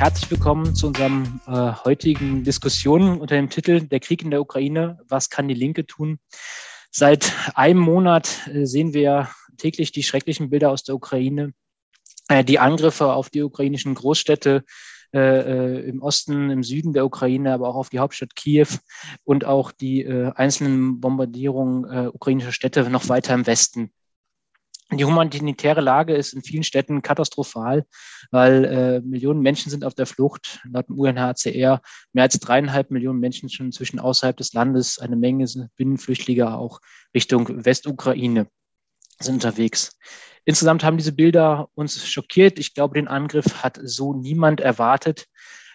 herzlich willkommen zu unserem äh, heutigen Diskussion unter dem Titel Der Krieg in der Ukraine. Was kann die Linke tun? Seit einem Monat äh, sehen wir täglich die schrecklichen Bilder aus der Ukraine, äh, die Angriffe auf die ukrainischen Großstädte äh, äh, im Osten, im Süden der Ukraine, aber auch auf die Hauptstadt Kiew und auch die äh, einzelnen Bombardierungen ukrainischer Städte noch weiter im Westen. Die humanitäre Lage ist in vielen Städten katastrophal, weil äh, Millionen Menschen sind auf der Flucht. Laut dem UNHCR mehr als dreieinhalb Millionen Menschen schon inzwischen außerhalb des Landes. Eine Menge Binnenflüchtlinge auch Richtung Westukraine sind unterwegs. Insgesamt haben diese Bilder uns schockiert. Ich glaube, den Angriff hat so niemand erwartet.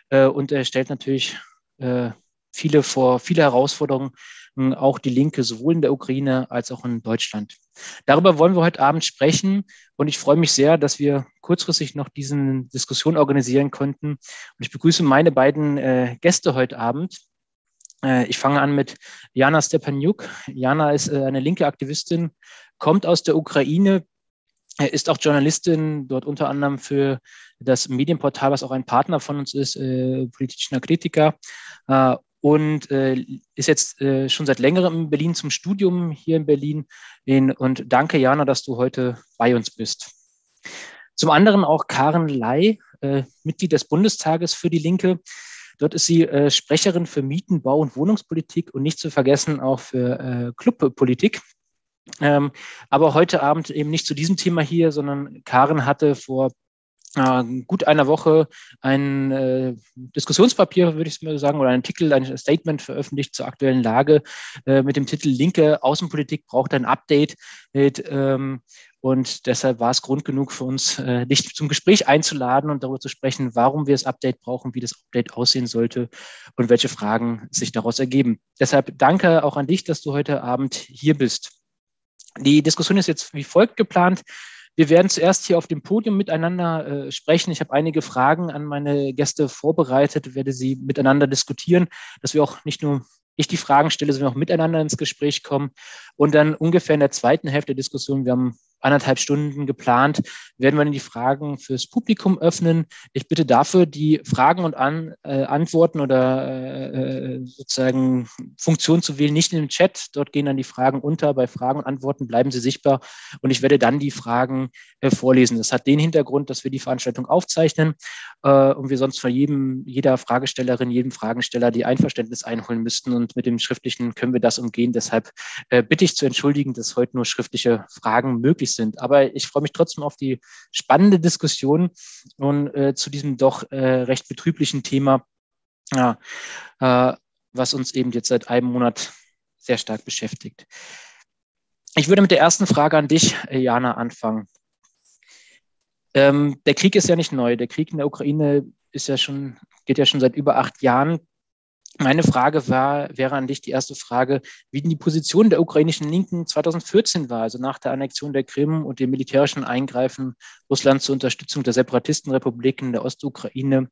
Äh, und er stellt natürlich äh, viele vor viele Herausforderungen, auch die Linke, sowohl in der Ukraine als auch in Deutschland. Darüber wollen wir heute Abend sprechen und ich freue mich sehr, dass wir kurzfristig noch diese Diskussion organisieren konnten. Und ich begrüße meine beiden äh, Gäste heute Abend. Äh, ich fange an mit Jana Stepaniuk. Jana ist äh, eine linke Aktivistin, kommt aus der Ukraine, ist auch Journalistin, dort unter anderem für das Medienportal, was auch ein Partner von uns ist, äh, Politischer Kritiker. Äh, und äh, ist jetzt äh, schon seit längerem in Berlin zum Studium hier in Berlin. In, und danke, Jana, dass du heute bei uns bist. Zum anderen auch Karen Ley, äh, Mitglied des Bundestages für die Linke. Dort ist sie äh, Sprecherin für Mieten, Bau und Wohnungspolitik und nicht zu vergessen auch für äh, Clubpolitik. Ähm, aber heute Abend eben nicht zu diesem Thema hier, sondern Karen hatte vor gut einer Woche ein äh, Diskussionspapier, würde ich mal sagen, oder ein Artikel, ein Statement veröffentlicht zur aktuellen Lage äh, mit dem Titel Linke Außenpolitik braucht ein Update. Mit, ähm, und deshalb war es Grund genug für uns, äh, dich zum Gespräch einzuladen und darüber zu sprechen, warum wir das Update brauchen, wie das Update aussehen sollte und welche Fragen sich daraus ergeben. Deshalb danke auch an dich, dass du heute Abend hier bist. Die Diskussion ist jetzt wie folgt geplant. Wir werden zuerst hier auf dem Podium miteinander äh, sprechen. Ich habe einige Fragen an meine Gäste vorbereitet, werde sie miteinander diskutieren, dass wir auch nicht nur ich die Fragen stelle, sondern auch miteinander ins Gespräch kommen. Und dann ungefähr in der zweiten Hälfte der Diskussion, wir haben anderthalb Stunden geplant, werden wir dann die Fragen fürs Publikum öffnen. Ich bitte dafür, die Fragen und An, äh, Antworten oder äh, äh, sozusagen Funktion zu wählen, nicht dem Chat. Dort gehen dann die Fragen unter. Bei Fragen und Antworten bleiben sie sichtbar und ich werde dann die Fragen äh, vorlesen. Das hat den Hintergrund, dass wir die Veranstaltung aufzeichnen äh, und wir sonst von jedem, jeder Fragestellerin, jedem Fragensteller die Einverständnis einholen müssten und mit dem Schriftlichen können wir das umgehen. Deshalb äh, bitte ich zu entschuldigen, dass heute nur schriftliche Fragen möglich sind. Aber ich freue mich trotzdem auf die spannende Diskussion und äh, zu diesem doch äh, recht betrüblichen Thema, ja, äh, was uns eben jetzt seit einem Monat sehr stark beschäftigt. Ich würde mit der ersten Frage an dich, äh, Jana, anfangen. Ähm, der Krieg ist ja nicht neu. Der Krieg in der Ukraine ist ja schon, geht ja schon seit über acht Jahren. Meine Frage war, wäre an dich die erste Frage, wie denn die Position der ukrainischen Linken 2014 war, also nach der Annexion der Krim und dem militärischen Eingreifen Russlands zur Unterstützung der Separatistenrepubliken der Ostukraine.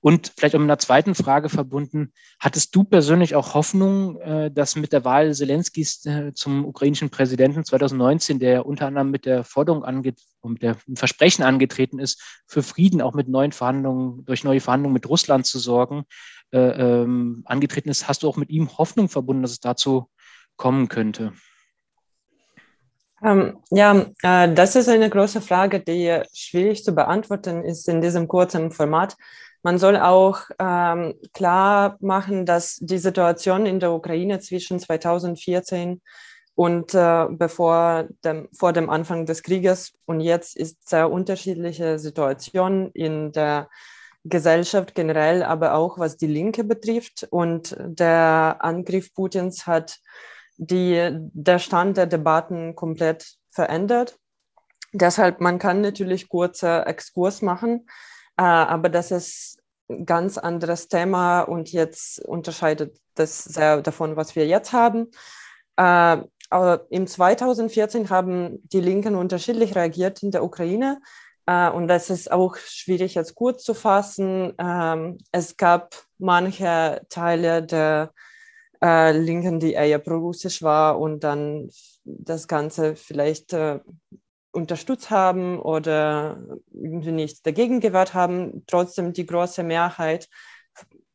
Und vielleicht auch mit einer zweiten Frage verbunden, hattest du persönlich auch Hoffnung, äh, dass mit der Wahl Zelenskis äh, zum ukrainischen Präsidenten 2019, der unter anderem mit der Forderung angeht und mit dem Versprechen angetreten ist, für Frieden auch mit neuen Verhandlungen, durch neue Verhandlungen mit Russland zu sorgen, äh, ähm, angetreten ist, hast du auch mit ihm Hoffnung verbunden, dass es dazu kommen könnte? Ähm, ja, äh, das ist eine große Frage, die schwierig zu beantworten ist in diesem kurzen Format. Man soll auch ähm, klar machen, dass die Situation in der Ukraine zwischen 2014 und äh, bevor dem, vor dem Anfang des Krieges und jetzt ist sehr unterschiedliche Situation in der Gesellschaft generell, aber auch was die Linke betrifft. Und der Angriff Putins hat die, der Stand der Debatten komplett verändert. Deshalb, man kann natürlich kurzer Exkurs machen, aber das ist ein ganz anderes Thema und jetzt unterscheidet das sehr davon, was wir jetzt haben. Äh, aber im 2014 haben die Linken unterschiedlich reagiert in der Ukraine. Äh, und das ist auch schwierig jetzt gut zu fassen. Ähm, es gab manche Teile der Linken, die eher pro-russisch war und dann das Ganze vielleicht unterstützt haben oder irgendwie nicht dagegen gewahrt haben. Trotzdem die große Mehrheit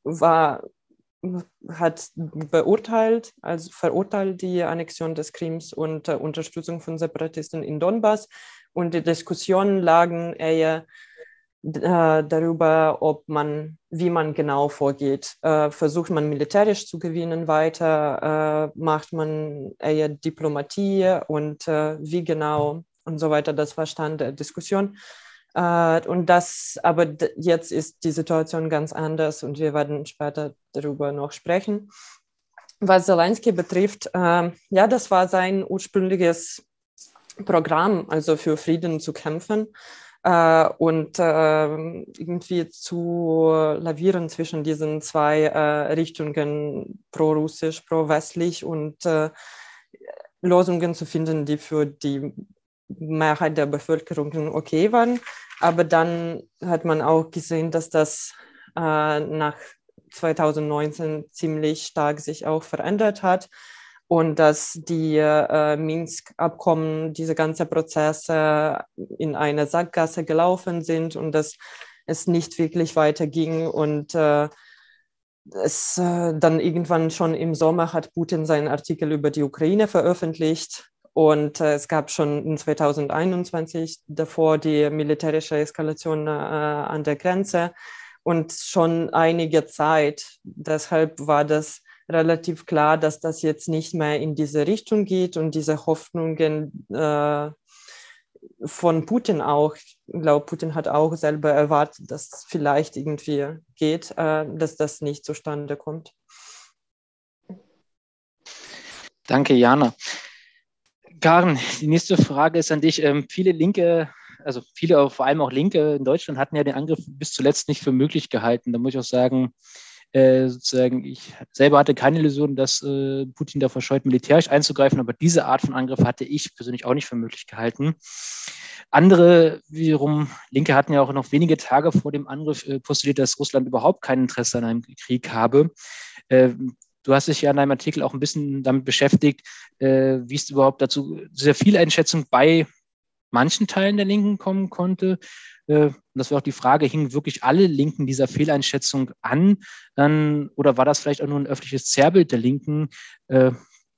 war, hat beurteilt, also verurteilt die Annexion des Krims und äh, Unterstützung von Separatisten in Donbass. Und die Diskussionen lagen eher äh, darüber, ob man, wie man genau vorgeht. Äh, versucht man militärisch zu gewinnen weiter, äh, macht man eher Diplomatie und äh, wie genau und so weiter. Das war Stand der Diskussion. Äh, und das, aber jetzt ist die Situation ganz anders und wir werden später darüber noch sprechen. Was Zelensky betrifft, äh, ja, das war sein ursprüngliches Programm, also für Frieden zu kämpfen äh, und äh, irgendwie zu lavieren zwischen diesen zwei äh, Richtungen, pro-russisch, pro-westlich und äh, Lösungen zu finden, die für die Mehrheit der Bevölkerung okay waren. Aber dann hat man auch gesehen, dass das äh, nach 2019 ziemlich stark sich auch verändert hat und dass die äh, Minsk-Abkommen, diese ganzen Prozesse in eine Sackgasse gelaufen sind und dass es nicht wirklich weiterging und äh, es äh, dann irgendwann schon im Sommer hat Putin seinen Artikel über die Ukraine veröffentlicht und äh, es gab schon in 2021 davor die militärische Eskalation äh, an der Grenze und schon einige Zeit. Deshalb war das relativ klar, dass das jetzt nicht mehr in diese Richtung geht und diese Hoffnungen äh, von Putin auch, ich glaube, Putin hat auch selber erwartet, dass es vielleicht irgendwie geht, äh, dass das nicht zustande kommt. Danke, Jana. Karen, die nächste Frage ist an dich. Ähm, viele Linke, also viele, vor allem auch Linke in Deutschland hatten ja den Angriff bis zuletzt nicht für möglich gehalten. Da muss ich auch sagen, äh, sozusagen, ich selber hatte keine Illusion, dass äh, Putin da verscheut, militärisch einzugreifen, aber diese Art von Angriff hatte ich persönlich auch nicht für möglich gehalten. Andere wiederum, Linke hatten ja auch noch wenige Tage vor dem Angriff äh, postuliert, dass Russland überhaupt kein Interesse an einem Krieg habe. Du hast dich ja in deinem Artikel auch ein bisschen damit beschäftigt, äh, wie es überhaupt dazu sehr viel Einschätzung bei manchen Teilen der Linken kommen konnte. Äh, und das war auch die Frage, hingen wirklich alle Linken dieser Fehleinschätzung an? Dann, oder war das vielleicht auch nur ein öffentliches Zerrbild der Linken? Äh,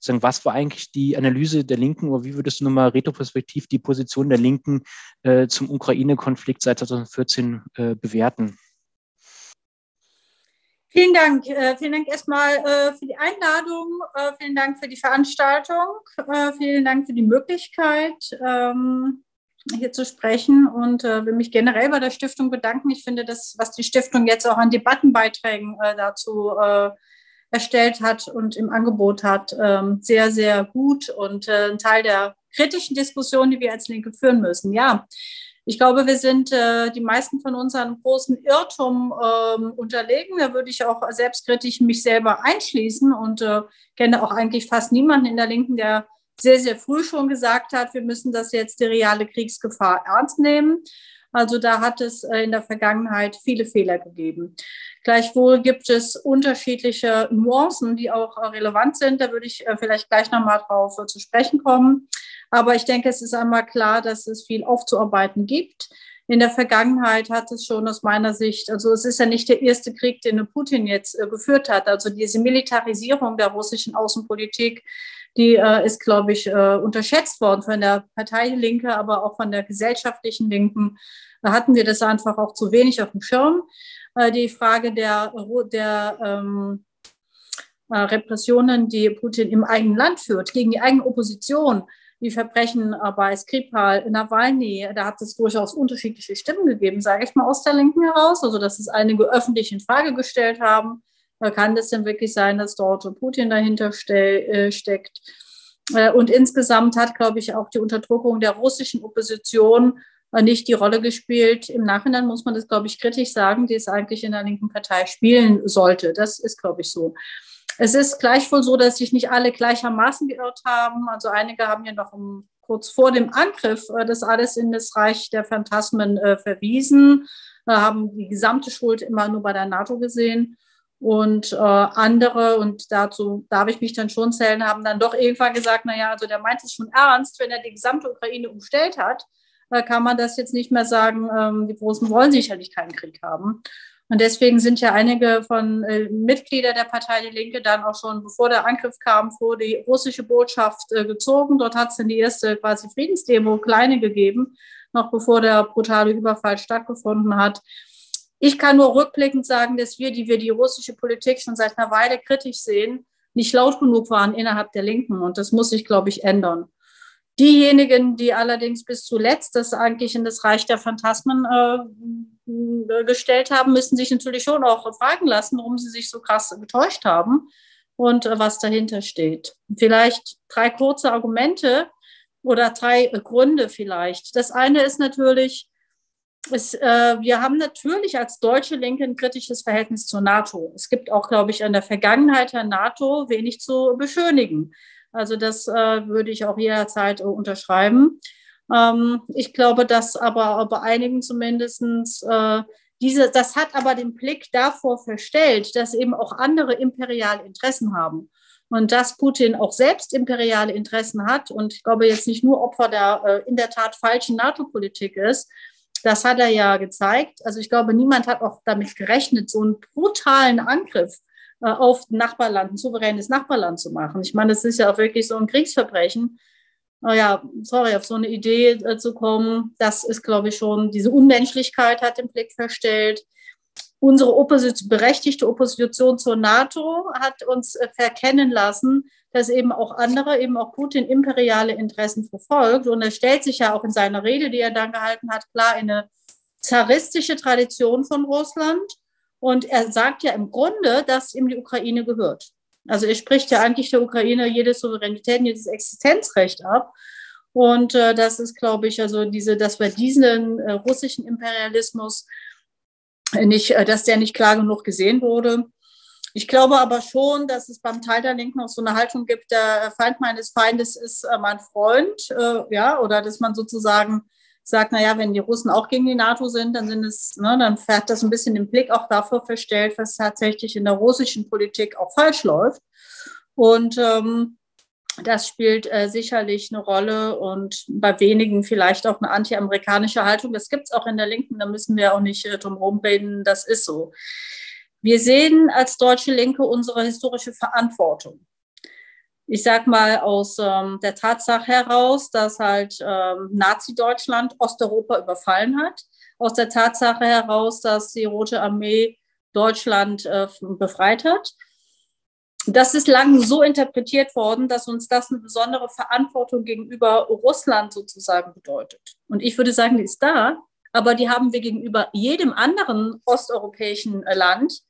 was war eigentlich die Analyse der Linken oder wie würdest du nochmal retroperspektiv die Position der Linken äh, zum Ukraine-Konflikt seit 2014 äh, bewerten? Vielen Dank. Äh, vielen Dank erstmal äh, für die Einladung. Äh, vielen Dank für die Veranstaltung. Vielen Dank für die Möglichkeit, ähm, hier zu sprechen und will mich generell bei der Stiftung bedanken. Ich finde das, was die Stiftung jetzt auch an Debattenbeiträgen dazu erstellt hat und im Angebot hat, ähm, sehr, sehr gut und ein Teil der kritischen Diskussion, die wir als Linke führen müssen. Ja, ich glaube, wir sind äh, die meisten von uns einem großen Irrtum ähm, unterlegen. Da würde ich auch selbstkritisch mich selber einschließen und äh, kenne auch eigentlich fast niemanden in der Linken, der sehr, sehr früh schon gesagt hat, wir müssen das jetzt die reale Kriegsgefahr ernst nehmen. Also da hat es äh, in der Vergangenheit viele Fehler gegeben. Gleichwohl gibt es unterschiedliche Nuancen, die auch äh, relevant sind. Da würde ich äh, vielleicht gleich nochmal drauf zu sprechen kommen. Aber ich denke, es ist einmal klar, dass es viel aufzuarbeiten gibt. In der Vergangenheit hat es schon aus meiner Sicht, also es ist ja nicht der erste Krieg, den Putin jetzt geführt hat. Also diese Militarisierung der russischen Außenpolitik die äh, ist, glaube ich, äh, unterschätzt worden von der Partei Linke, aber auch von der gesellschaftlichen Linken. Da hatten wir das einfach auch zu wenig auf dem Schirm. Äh, die Frage der, der ähm, äh, Repressionen, die Putin im eigenen Land führt, gegen die eigene Opposition, die Verbrechen bei Skripal, Nawalny, da hat es durchaus unterschiedliche Stimmen gegeben, sage ich mal aus der Linken heraus, also dass es einige öffentlich in Frage gestellt haben. Kann das denn wirklich sein, dass dort Putin dahinter äh, steckt? Äh, und insgesamt hat, glaube ich, auch die Unterdrückung der russischen Opposition äh, nicht die Rolle gespielt. Im Nachhinein muss man das, glaube ich, kritisch sagen, die es eigentlich in der linken Partei spielen sollte. Das ist, glaube ich, so. Es ist gleichwohl so, dass sich nicht alle gleichermaßen geirrt haben. Also einige haben ja noch um, kurz vor dem Angriff das alles in das Reich der Phantasmen äh, verwiesen, haben die gesamte Schuld immer nur bei der NATO gesehen. Und äh, andere, und dazu darf ich mich dann schon zählen, haben dann doch irgendwann gesagt, naja, also der meint es schon ernst, wenn er die gesamte Ukraine umstellt hat, äh, kann man das jetzt nicht mehr sagen, ähm, die Russen wollen sicherlich keinen Krieg haben. Und deswegen sind ja einige von äh, Mitglieder der Partei Die Linke dann auch schon, bevor der Angriff kam, vor die russische Botschaft äh, gezogen. Dort hat es dann die erste quasi Friedensdemo, kleine gegeben, noch bevor der brutale Überfall stattgefunden hat. Ich kann nur rückblickend sagen, dass wir, die wir die russische Politik schon seit einer Weile kritisch sehen, nicht laut genug waren innerhalb der Linken. Und das muss sich, glaube ich, ändern. Diejenigen, die allerdings bis zuletzt das eigentlich in das Reich der Phantasmen äh, gestellt haben, müssen sich natürlich schon auch fragen lassen, warum sie sich so krass getäuscht haben und äh, was dahinter steht. Vielleicht drei kurze Argumente oder drei äh, Gründe vielleicht. Das eine ist natürlich, es, äh, wir haben natürlich als deutsche Linke ein kritisches Verhältnis zur NATO. Es gibt auch, glaube ich, an der Vergangenheit der NATO wenig zu beschönigen. Also das äh, würde ich auch jederzeit äh, unterschreiben. Ähm, ich glaube, dass aber bei einigen zumindest äh, diese, das hat aber den Blick davor verstellt, dass eben auch andere imperiale Interessen haben. Und dass Putin auch selbst imperiale Interessen hat und ich glaube jetzt nicht nur Opfer der äh, in der Tat falschen NATO-Politik ist, das hat er ja gezeigt. Also ich glaube, niemand hat auch damit gerechnet, so einen brutalen Angriff auf ein Nachbarland, ein souveränes Nachbarland zu machen. Ich meine, das ist ja auch wirklich so ein Kriegsverbrechen. Naja, sorry, auf so eine Idee äh, zu kommen, das ist, glaube ich, schon, diese Unmenschlichkeit hat den Blick verstellt. Unsere Opposition, berechtigte Opposition zur NATO hat uns äh, verkennen lassen, dass eben auch andere, eben auch Putin imperiale Interessen verfolgt. Und er stellt sich ja auch in seiner Rede, die er dann gehalten hat, klar in eine zaristische Tradition von Russland. Und er sagt ja im Grunde, dass ihm die Ukraine gehört. Also er spricht ja eigentlich der Ukraine jede Souveränität, jedes Existenzrecht ab. Und äh, das ist, glaube ich, also diese, dass wir diesen äh, russischen Imperialismus nicht, äh, dass der nicht klar genug gesehen wurde. Ich glaube aber schon, dass es beim Teil der Linken auch so eine Haltung gibt, der Feind meines Feindes ist äh, mein Freund, äh, ja, oder dass man sozusagen sagt, naja, wenn die Russen auch gegen die NATO sind, dann sind es, ne, dann fährt das ein bisschen den Blick auch davor verstellt, was tatsächlich in der russischen Politik auch falsch läuft. Und ähm, das spielt äh, sicherlich eine Rolle und bei wenigen vielleicht auch eine anti-amerikanische Haltung. Das gibt es auch in der Linken, da müssen wir auch nicht äh, drum rumreden, das ist so. Wir sehen als deutsche Linke unsere historische Verantwortung. Ich sage mal aus ähm, der Tatsache heraus, dass halt ähm, Nazi-Deutschland Osteuropa überfallen hat, aus der Tatsache heraus, dass die Rote Armee Deutschland äh, befreit hat. Das ist lang so interpretiert worden, dass uns das eine besondere Verantwortung gegenüber Russland sozusagen bedeutet. Und ich würde sagen, die ist da, aber die haben wir gegenüber jedem anderen osteuropäischen äh, Land,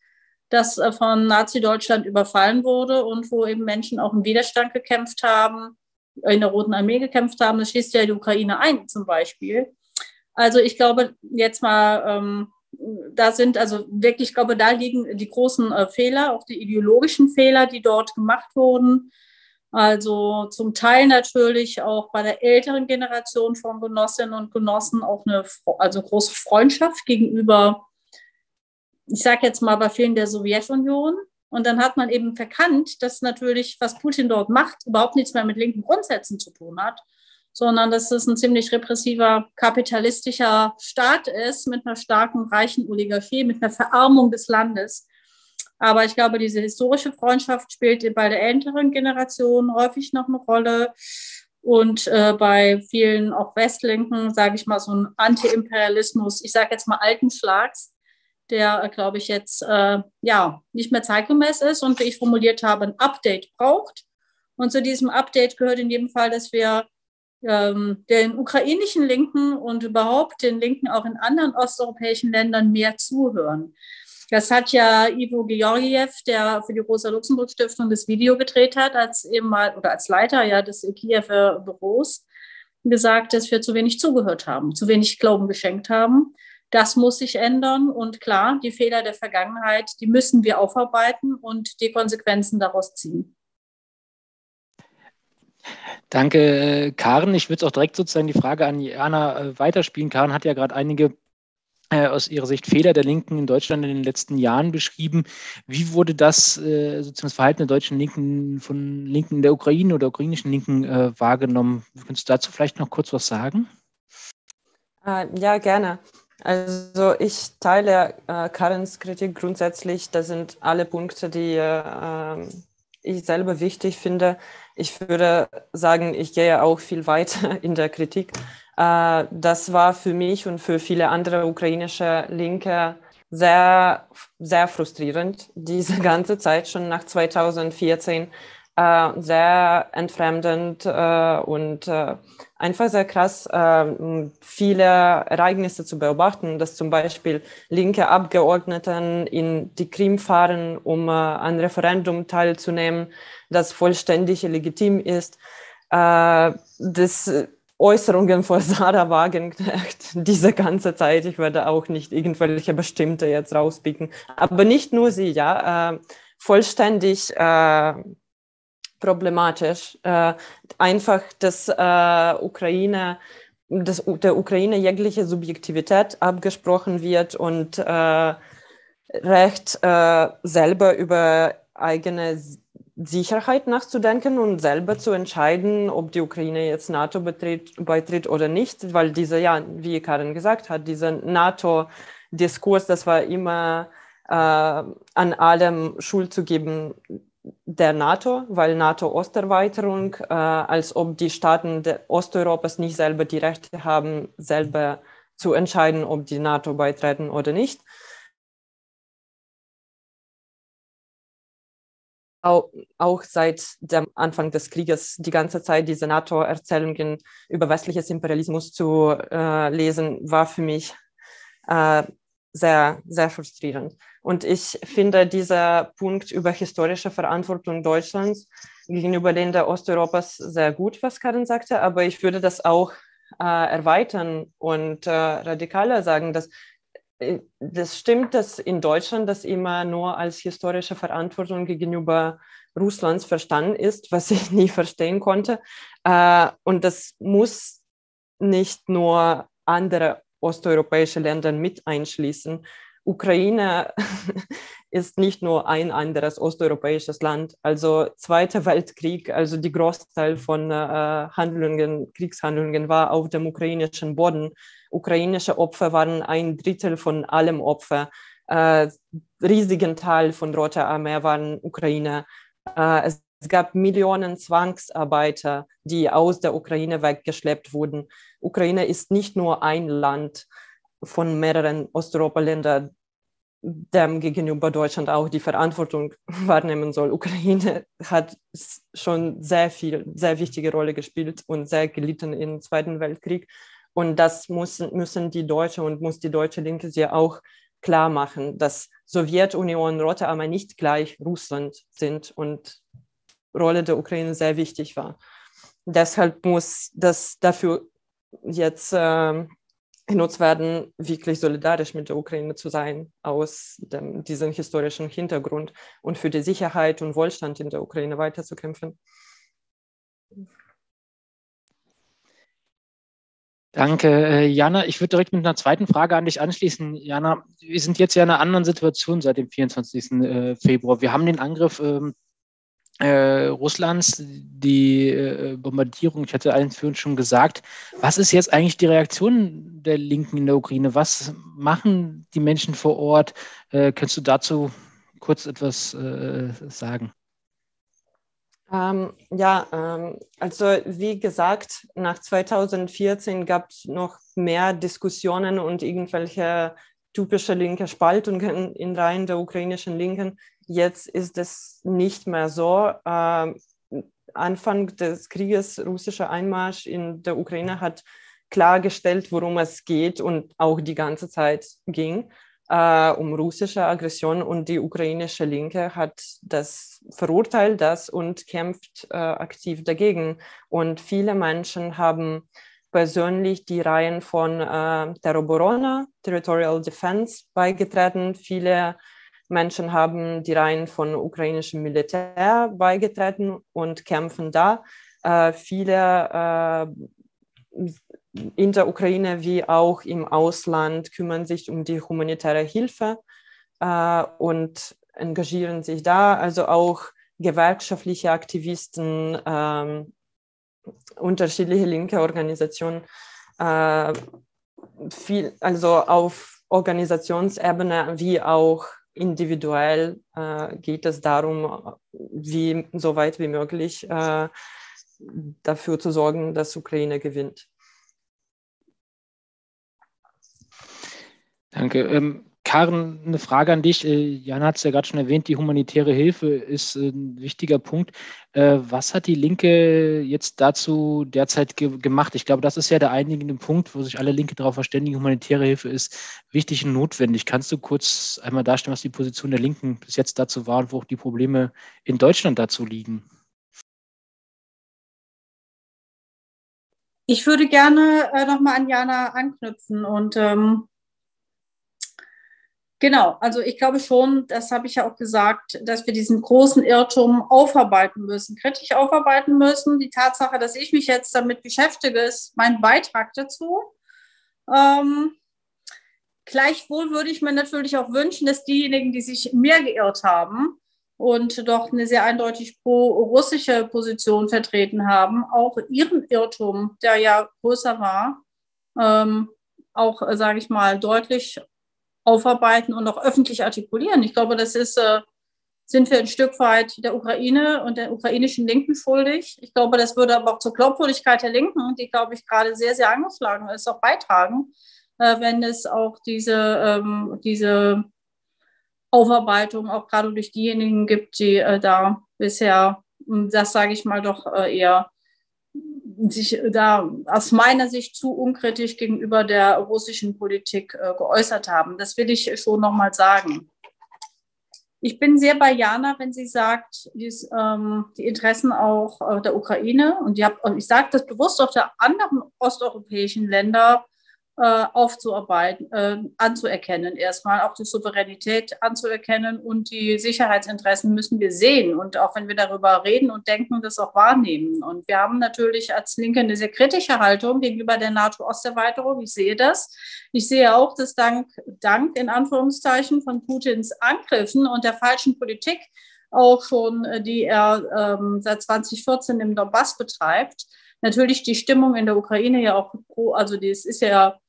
das äh, von Nazi-Deutschland überfallen wurde und wo eben Menschen auch im Widerstand gekämpft haben, in der Roten Armee gekämpft haben. Das schließt ja die Ukraine ein zum Beispiel. Also ich glaube jetzt mal, ähm, da sind also wirklich, ich glaube, da liegen die großen äh, Fehler, auch die ideologischen Fehler, die dort gemacht wurden. Also zum Teil natürlich auch bei der älteren Generation von Genossinnen und Genossen auch eine also große Freundschaft gegenüber ich sage jetzt mal bei vielen der Sowjetunion. Und dann hat man eben verkannt, dass natürlich, was Putin dort macht, überhaupt nichts mehr mit linken Grundsätzen zu tun hat, sondern dass es ein ziemlich repressiver, kapitalistischer Staat ist mit einer starken, reichen Oligarchie, mit einer Verarmung des Landes. Aber ich glaube, diese historische Freundschaft spielt bei der älteren Generation häufig noch eine Rolle. Und äh, bei vielen auch Westlinken, sage ich mal, so ein Anti-Imperialismus, ich sage jetzt mal alten Schlags, der, äh, glaube ich, jetzt äh, ja nicht mehr zeitgemäß ist und wie ich formuliert habe, ein Update braucht. Und zu diesem Update gehört in jedem Fall, dass wir ähm, den ukrainischen Linken und überhaupt den Linken auch in anderen osteuropäischen Ländern mehr zuhören. Das hat ja Ivo Georgiev, der für die Rosa-Luxemburg-Stiftung das Video gedreht hat, als eben mal oder als Leiter ja des Kiewer Büros, gesagt, dass wir zu wenig zugehört haben, zu wenig Glauben geschenkt haben. Das muss sich ändern. Und klar, die Fehler der Vergangenheit, die müssen wir aufarbeiten und die Konsequenzen daraus ziehen. Danke, Karen. Ich würde auch direkt sozusagen die Frage an Jana äh, weiterspielen. Karen hat ja gerade einige äh, aus Ihrer Sicht Fehler der Linken in Deutschland in den letzten Jahren beschrieben. Wie wurde das äh, sozusagen das Verhalten der deutschen Linken von Linken in der Ukraine oder ukrainischen Linken äh, wahrgenommen? Könntest du dazu vielleicht noch kurz was sagen? Äh, ja, gerne. Also ich teile äh, Karens Kritik grundsätzlich. Das sind alle Punkte, die äh, ich selber wichtig finde. Ich würde sagen, ich gehe auch viel weiter in der Kritik. Äh, das war für mich und für viele andere ukrainische Linke sehr, sehr frustrierend, diese ganze Zeit schon nach 2014 äh, sehr entfremdend äh, und äh, einfach sehr krass, äh, viele Ereignisse zu beobachten, dass zum Beispiel linke Abgeordneten in die Krim fahren, um äh, an Referendum teilzunehmen, das vollständig legitim ist. Äh, das Äußerungen von Sarah Wagenknecht diese ganze Zeit. Ich werde auch nicht irgendwelche bestimmte jetzt rauspicken. Aber nicht nur sie, ja, äh, vollständig äh, problematisch. Äh, einfach, dass äh, Ukraine, dass der Ukraine jegliche Subjektivität abgesprochen wird und äh, Recht äh, selber über eigene Sicherheit nachzudenken und selber zu entscheiden, ob die Ukraine jetzt NATO betritt, beitritt oder nicht, weil diese, ja, wie Karin gesagt hat, dieser NATO-Diskurs, das war immer äh, an allem Schuld zu geben der NATO, weil NATO-Osterweiterung, äh, als ob die Staaten Osteuropas nicht selber die Rechte haben, selber zu entscheiden, ob die NATO beitreten oder nicht. Auch, auch, seit dem Anfang des Krieges die ganze Zeit diese NATO-Erzählungen über westliches Imperialismus zu äh, lesen, war für mich äh, sehr, sehr frustrierend. Und ich finde dieser Punkt über historische Verantwortung Deutschlands gegenüber Ländern Osteuropas sehr gut, was Karin sagte, aber ich würde das auch äh, erweitern und äh, radikaler sagen, dass äh, das stimmt, dass in Deutschland das immer nur als historische Verantwortung gegenüber Russlands verstanden ist, was ich nie verstehen konnte. Äh, und das muss nicht nur andere osteuropäische Länder mit einschließen, Ukraine ist nicht nur ein anderes osteuropäisches Land. Also Zweiter Weltkrieg, also die Großteil von äh, Handlungen, Kriegshandlungen war auf dem ukrainischen Boden. Ukrainische Opfer waren ein Drittel von allem Opfer. Äh, riesigen Teil von Roter Armee waren Ukrainer. Äh, es es gab Millionen Zwangsarbeiter, die aus der Ukraine weggeschleppt wurden. Ukraine ist nicht nur ein Land, von mehreren Osteuropa-Ländern, dem gegenüber Deutschland auch die Verantwortung wahrnehmen soll. Ukraine hat schon sehr viel, sehr wichtige Rolle gespielt und sehr gelitten im Zweiten Weltkrieg. Und das müssen, müssen die Deutsche und muss die deutsche Linke sich auch klar machen, dass Sowjetunion, Rote Armee nicht gleich Russland sind und Rolle der Ukraine sehr wichtig war. Deshalb muss das dafür jetzt äh, genutzt werden, wirklich solidarisch mit der Ukraine zu sein, aus dem, diesem historischen Hintergrund und für die Sicherheit und Wohlstand in der Ukraine weiterzukämpfen. Danke, äh, Jana. Ich würde direkt mit einer zweiten Frage an dich anschließen. Jana, wir sind jetzt ja in einer anderen Situation seit dem 24. Äh, Februar. Wir haben den Angriff ähm, äh, Russlands, die äh, Bombardierung, ich hatte vorhin schon gesagt, was ist jetzt eigentlich die Reaktion der Linken in der Ukraine? Was machen die Menschen vor Ort? Äh, kannst du dazu kurz etwas äh, sagen? Ähm, ja, ähm, also wie gesagt, nach 2014 gab es noch mehr Diskussionen und irgendwelche typische linke Spaltungen in Reihen der ukrainischen Linken. Jetzt ist es nicht mehr so. Ähm, Anfang des Krieges, russischer Einmarsch in der Ukraine hat klargestellt, worum es geht und auch die ganze Zeit ging, äh, um russische Aggression und die ukrainische Linke hat das verurteilt das und kämpft äh, aktiv dagegen. Und viele Menschen haben persönlich die Reihen von äh, Teroborona, Territorial Defense, beigetreten. Viele Menschen haben die Reihen von ukrainischem Militär beigetreten und kämpfen da. Äh, viele äh, in der Ukraine wie auch im Ausland kümmern sich um die humanitäre Hilfe äh, und engagieren sich da. Also auch gewerkschaftliche Aktivisten, ähm, unterschiedliche linke Organisationen, äh, viel, also auf Organisationsebene wie auch individuell äh, geht es darum, wie so weit wie möglich äh, dafür zu sorgen, dass Ukraine gewinnt. Danke. Ähm, Karen, eine Frage an dich. Äh, Jan hat es ja gerade schon erwähnt, die humanitäre Hilfe ist ein wichtiger Punkt. Äh, was hat die Linke jetzt dazu derzeit ge gemacht? Ich glaube, das ist ja der einigende Punkt, wo sich alle Linke darauf verständigen, humanitäre Hilfe ist wichtig und notwendig. Kannst du kurz einmal darstellen, was die Position der Linken bis jetzt dazu war und wo auch die Probleme in Deutschland dazu liegen? Ich würde gerne äh, nochmal an Jana anknüpfen und ähm, Genau, also ich glaube schon, das habe ich ja auch gesagt, dass wir diesen großen Irrtum aufarbeiten müssen, kritisch aufarbeiten müssen. Die Tatsache, dass ich mich jetzt damit beschäftige, ist mein Beitrag dazu. Ähm, gleichwohl würde ich mir natürlich auch wünschen, dass diejenigen, die sich mehr geirrt haben und doch eine sehr eindeutig pro-russische Position vertreten haben, auch ihren Irrtum, der ja größer war, ähm, auch, äh, sage ich mal, deutlich aufarbeiten und auch öffentlich artikulieren. Ich glaube, das ist, äh, sind wir ein Stück weit der Ukraine und der ukrainischen Linken schuldig. Ich glaube, das würde aber auch zur Glaubwürdigkeit der Linken, die, glaube ich, gerade sehr, sehr angeschlagen ist, auch beitragen, äh, wenn es auch diese, ähm, diese Aufarbeitung auch gerade durch diejenigen gibt, die äh, da bisher, hm, das sage ich mal, doch äh, eher sich da aus meiner Sicht zu unkritisch gegenüber der russischen Politik äh, geäußert haben. Das will ich schon nochmal sagen. Ich bin sehr bei Jana, wenn sie sagt, dies, ähm, die Interessen auch äh, der Ukraine und die hab, ich sage das bewusst auch der anderen osteuropäischen Länder äh, aufzuarbeiten, äh, anzuerkennen, erstmal auch die Souveränität anzuerkennen und die Sicherheitsinteressen müssen wir sehen. Und auch wenn wir darüber reden und denken, das auch wahrnehmen. Und wir haben natürlich als Linke eine sehr kritische Haltung gegenüber der NATO-Osterweiterung. Ich sehe das. Ich sehe auch, dass dank, dank in Anführungszeichen von Putins Angriffen und der falschen Politik auch schon, äh, die er ähm, seit 2014 im Donbass betreibt, natürlich die Stimmung in der Ukraine ja auch also das ist ja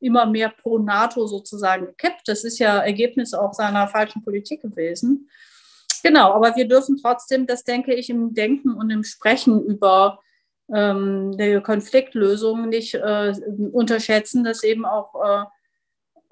immer mehr pro NATO sozusagen gekippt. Das ist ja Ergebnis auch seiner falschen Politik gewesen. Genau, aber wir dürfen trotzdem, das denke ich, im Denken und im Sprechen über ähm, die Konfliktlösung nicht äh, unterschätzen, dass eben auch äh,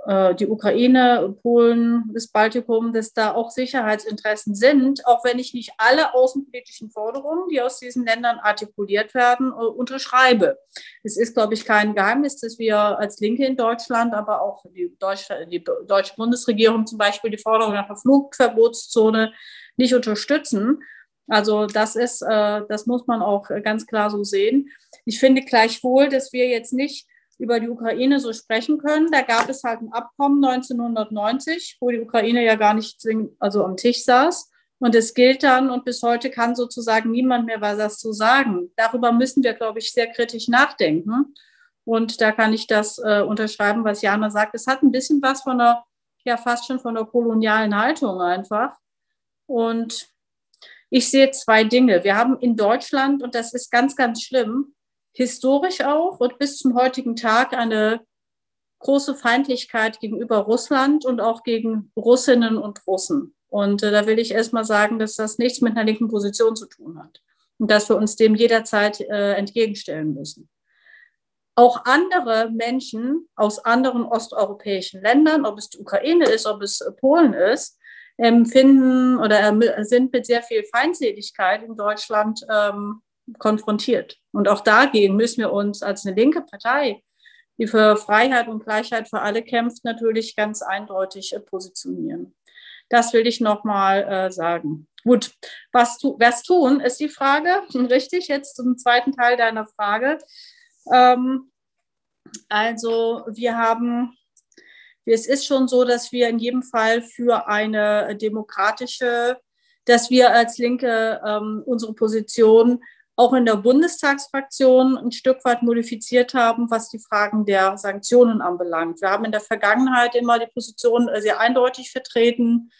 die Ukraine, Polen, das Baltikum, dass da auch Sicherheitsinteressen sind, auch wenn ich nicht alle außenpolitischen Forderungen, die aus diesen Ländern artikuliert werden, äh, unterschreibe. Es ist, glaube ich, kein Geheimnis, dass wir als Linke in Deutschland, aber auch die deutsche, die deutsche Bundesregierung zum Beispiel die Forderung nach einer Flugverbotszone nicht unterstützen. Also das ist, äh, das muss man auch ganz klar so sehen. Ich finde gleichwohl, dass wir jetzt nicht über die Ukraine so sprechen können. Da gab es halt ein Abkommen 1990, wo die Ukraine ja gar nicht zwingend, also am Tisch saß. Und es gilt dann und bis heute kann sozusagen niemand mehr was dazu sagen. Darüber müssen wir, glaube ich, sehr kritisch nachdenken. Und da kann ich das äh, unterschreiben, was Jana sagt. Es hat ein bisschen was von einer, ja fast schon von einer kolonialen Haltung einfach. Und ich sehe zwei Dinge. Wir haben in Deutschland, und das ist ganz, ganz schlimm, historisch auch und bis zum heutigen Tag eine große Feindlichkeit gegenüber Russland und auch gegen Russinnen und Russen. Und äh, da will ich erstmal sagen, dass das nichts mit einer linken Position zu tun hat und dass wir uns dem jederzeit äh, entgegenstellen müssen. Auch andere Menschen aus anderen osteuropäischen Ländern, ob es die Ukraine ist, ob es Polen ist, empfinden oder sind mit sehr viel Feindseligkeit in Deutschland ähm, konfrontiert. Und auch dagegen müssen wir uns als eine linke Partei, die für Freiheit und Gleichheit für alle kämpft, natürlich ganz eindeutig äh, positionieren. Das will ich nochmal äh, sagen. Gut, was, tu, was tun, ist die Frage. Richtig, jetzt zum zweiten Teil deiner Frage. Ähm, also wir haben, es ist schon so, dass wir in jedem Fall für eine demokratische, dass wir als Linke ähm, unsere Position auch in der Bundestagsfraktion ein Stück weit modifiziert haben, was die Fragen der Sanktionen anbelangt. Wir haben in der Vergangenheit immer die Position äh, sehr eindeutig vertreten,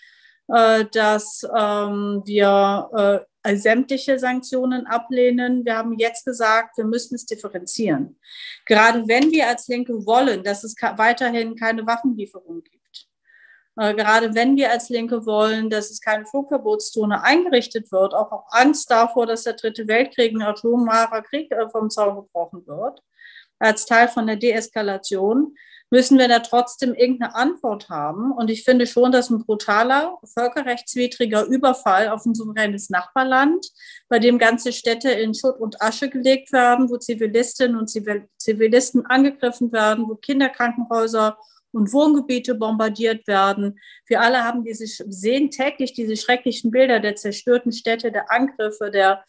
äh, dass ähm, wir äh, sämtliche Sanktionen ablehnen. Wir haben jetzt gesagt, wir müssen es differenzieren. Gerade wenn wir als Linke wollen, dass es weiterhin keine Waffenlieferung gibt gerade wenn wir als Linke wollen, dass es keine Flugverbotszone eingerichtet wird, auch, auch Angst davor, dass der dritte Weltkrieg, ein atomarer Krieg äh, vom Zaun gebrochen wird, als Teil von der Deeskalation, müssen wir da trotzdem irgendeine Antwort haben. Und ich finde schon, dass ein brutaler, völkerrechtswidriger Überfall auf ein souveränes Nachbarland, bei dem ganze Städte in Schutt und Asche gelegt werden, wo Zivilistinnen und Zivilisten angegriffen werden, wo Kinderkrankenhäuser und Wohngebiete bombardiert werden. Wir alle haben diese, sehen täglich diese schrecklichen Bilder der zerstörten Städte, der Angriffe, der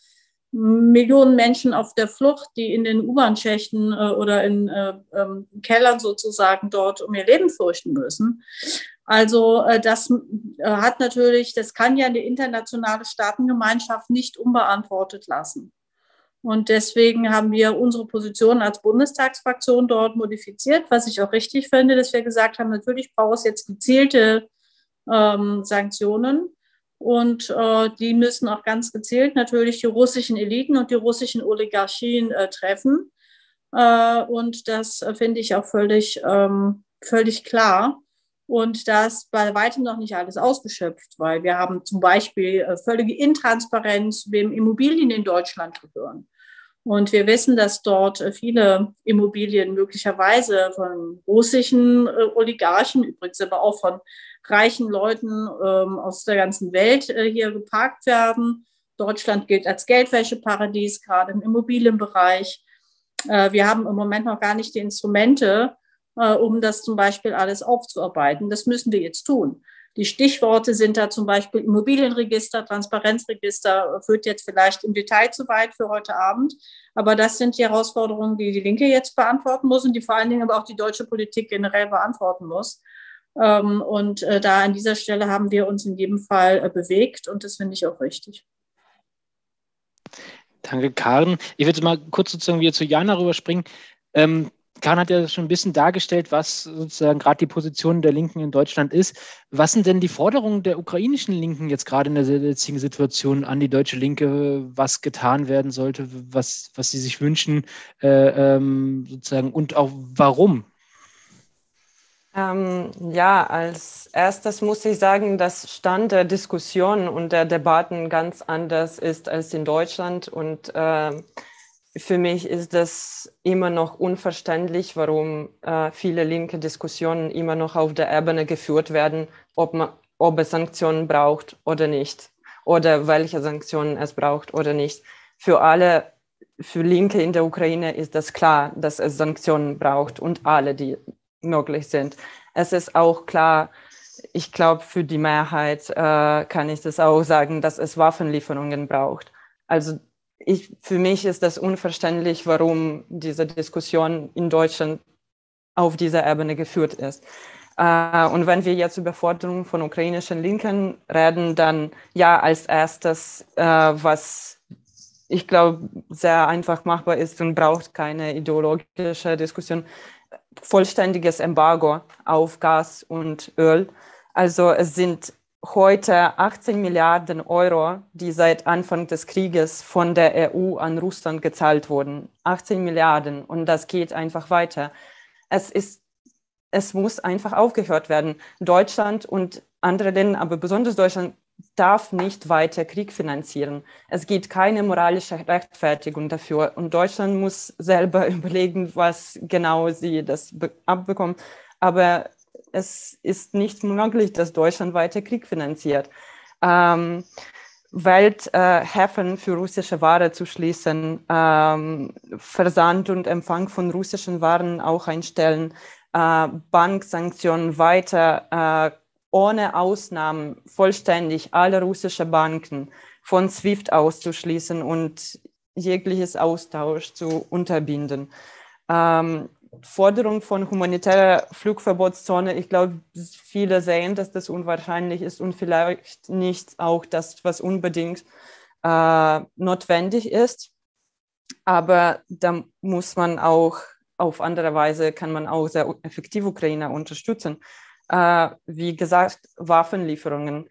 Millionen Menschen auf der Flucht, die in den U-Bahn-Schächten äh, oder in äh, ähm, Kellern sozusagen dort um ihr Leben fürchten müssen. Also äh, das äh, hat natürlich, das kann ja eine internationale Staatengemeinschaft nicht unbeantwortet lassen. Und deswegen haben wir unsere Position als Bundestagsfraktion dort modifiziert, was ich auch richtig finde, dass wir gesagt haben, natürlich braucht es jetzt gezielte ähm, Sanktionen. Und äh, die müssen auch ganz gezielt natürlich die russischen Eliten und die russischen Oligarchien äh, treffen. Äh, und das äh, finde ich auch völlig, ähm, völlig klar. Und das bei weitem noch nicht alles ausgeschöpft, weil wir haben zum Beispiel äh, völlige Intransparenz, wem Immobilien in Deutschland gehören. Und wir wissen, dass dort äh, viele Immobilien möglicherweise von russischen äh, Oligarchen, übrigens aber auch von reichen Leuten ähm, aus der ganzen Welt hier geparkt werden. Deutschland gilt als Geldwäscheparadies, gerade im Immobilienbereich. Wir haben im Moment noch gar nicht die Instrumente, äh, um das zum Beispiel alles aufzuarbeiten. Das müssen wir jetzt tun. Die Stichworte sind da zum Beispiel Immobilienregister, Transparenzregister, führt jetzt vielleicht im Detail zu weit für heute Abend. Aber das sind die Herausforderungen, die die Linke jetzt beantworten muss und die vor allen Dingen aber auch die deutsche Politik generell beantworten muss. Ähm, und äh, da an dieser Stelle haben wir uns in jedem Fall äh, bewegt und das finde ich auch richtig. Danke, Karen. Ich würde mal kurz sozusagen wieder zu Jana rüberspringen. Ähm, Kahn hat ja schon ein bisschen dargestellt, was sozusagen gerade die Position der Linken in Deutschland ist. Was sind denn die Forderungen der ukrainischen Linken jetzt gerade in der jetzigen Situation an die deutsche Linke, was getan werden sollte, was, was sie sich wünschen, äh, ähm, sozusagen und auch warum? Ähm, ja, als erstes muss ich sagen, dass Stand der Diskussion und der Debatten ganz anders ist als in Deutschland und äh, für mich ist das immer noch unverständlich, warum äh, viele linke Diskussionen immer noch auf der Ebene geführt werden, ob, man, ob es Sanktionen braucht oder nicht oder welche Sanktionen es braucht oder nicht. Für alle, für Linke in der Ukraine ist das klar, dass es Sanktionen braucht und alle, die möglich sind. Es ist auch klar, ich glaube, für die Mehrheit äh, kann ich das auch sagen, dass es Waffenlieferungen braucht. Also ich, für mich ist das unverständlich, warum diese Diskussion in Deutschland auf dieser Ebene geführt ist. Äh, und wenn wir jetzt über Forderungen von ukrainischen Linken reden, dann ja, als erstes, äh, was ich glaube sehr einfach machbar ist und braucht keine ideologische Diskussion, vollständiges Embargo auf Gas und Öl. Also es sind heute 18 Milliarden Euro, die seit Anfang des Krieges von der EU an Russland gezahlt wurden. 18 Milliarden und das geht einfach weiter. Es ist es muss einfach aufgehört werden. Deutschland und andere Länder, aber besonders Deutschland, darf nicht weiter Krieg finanzieren. Es gibt keine moralische Rechtfertigung dafür. Und Deutschland muss selber überlegen, was genau sie das abbekommen. Aber es ist nicht möglich, dass Deutschland weiter Krieg finanziert. Ähm, Welthäfen äh, für russische Ware zu schließen, ähm, Versand und Empfang von russischen Waren auch einstellen, äh, Banksanktionen weiter äh, ohne Ausnahmen vollständig alle russischen Banken von SWIFT auszuschließen und jegliches Austausch zu unterbinden. Ähm, Forderung von humanitärer Flugverbotszone, ich glaube, viele sehen, dass das unwahrscheinlich ist und vielleicht nicht auch das, was unbedingt äh, notwendig ist. aber da muss man auch auf andere Weise, kann man auch sehr effektiv Ukraine unterstützen. Äh, wie gesagt, Waffenlieferungen.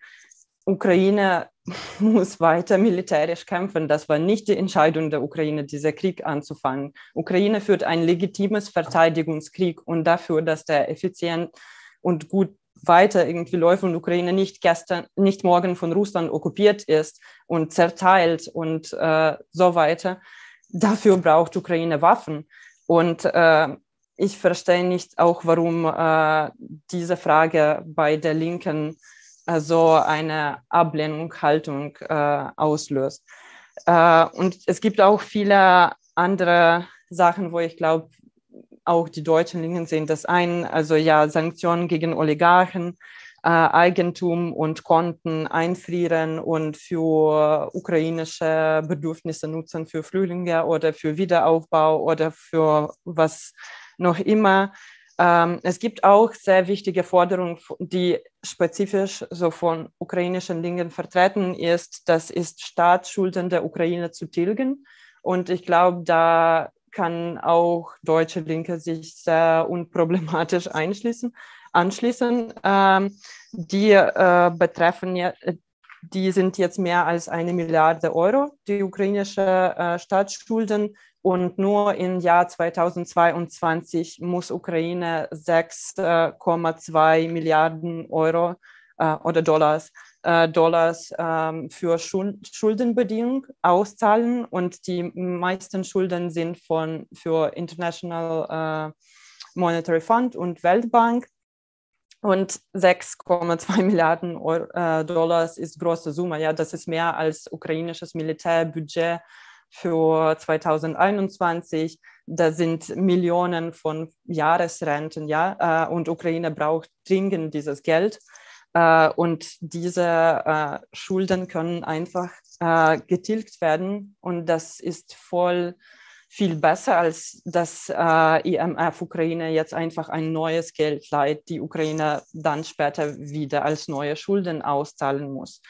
Ukraine muss weiter militärisch kämpfen. Das war nicht die Entscheidung der Ukraine, diesen Krieg anzufangen. Ukraine führt ein legitimes Verteidigungskrieg und dafür, dass der effizient und gut weiter irgendwie läuft und Ukraine nicht gestern, nicht morgen von Russland okkupiert ist und zerteilt und äh, so weiter. Dafür braucht Ukraine Waffen. Und äh, ich verstehe nicht auch, warum äh, diese Frage bei der Linken so eine Ablehnung, Haltung äh, auslöst. Äh, und es gibt auch viele andere Sachen, wo ich glaube, auch die deutschen Linken sehen das ein. Also ja, Sanktionen gegen Oligarchen, äh, Eigentum und Konten einfrieren und für ukrainische Bedürfnisse nutzen, für Flüchtlinge oder für Wiederaufbau oder für was noch immer. Ähm, es gibt auch sehr wichtige Forderungen, die spezifisch so von ukrainischen Linken vertreten ist. Das ist Staatsschulden der Ukraine zu tilgen. Und ich glaube, da kann auch deutsche Linke sich sehr unproblematisch einschließen, anschließen. Ähm, die äh, betreffen ja, die sind jetzt mehr als eine Milliarde Euro, die ukrainische äh, Staatsschulden. Und nur im Jahr 2022 muss Ukraine 6,2 äh, Milliarden Euro äh, oder Dollars, äh, Dollars ähm, für Schuldenbedingungen auszahlen. Und die meisten Schulden sind von, für International äh, Monetary Fund und Weltbank. Und 6,2 Milliarden äh, Dollars ist große Summe. Ja, das ist mehr als ukrainisches Militärbudget für 2021. Da sind Millionen von Jahresrenten, ja, äh, und Ukraine braucht dringend dieses Geld. Äh, und diese Schulden können einfach getilgt werden. Und das ist voll viel besser, als dass äh, IMF Ukraine jetzt einfach ein neues Geld leiht, die Ukraine dann später wieder als neue Schulden auszahlen muss.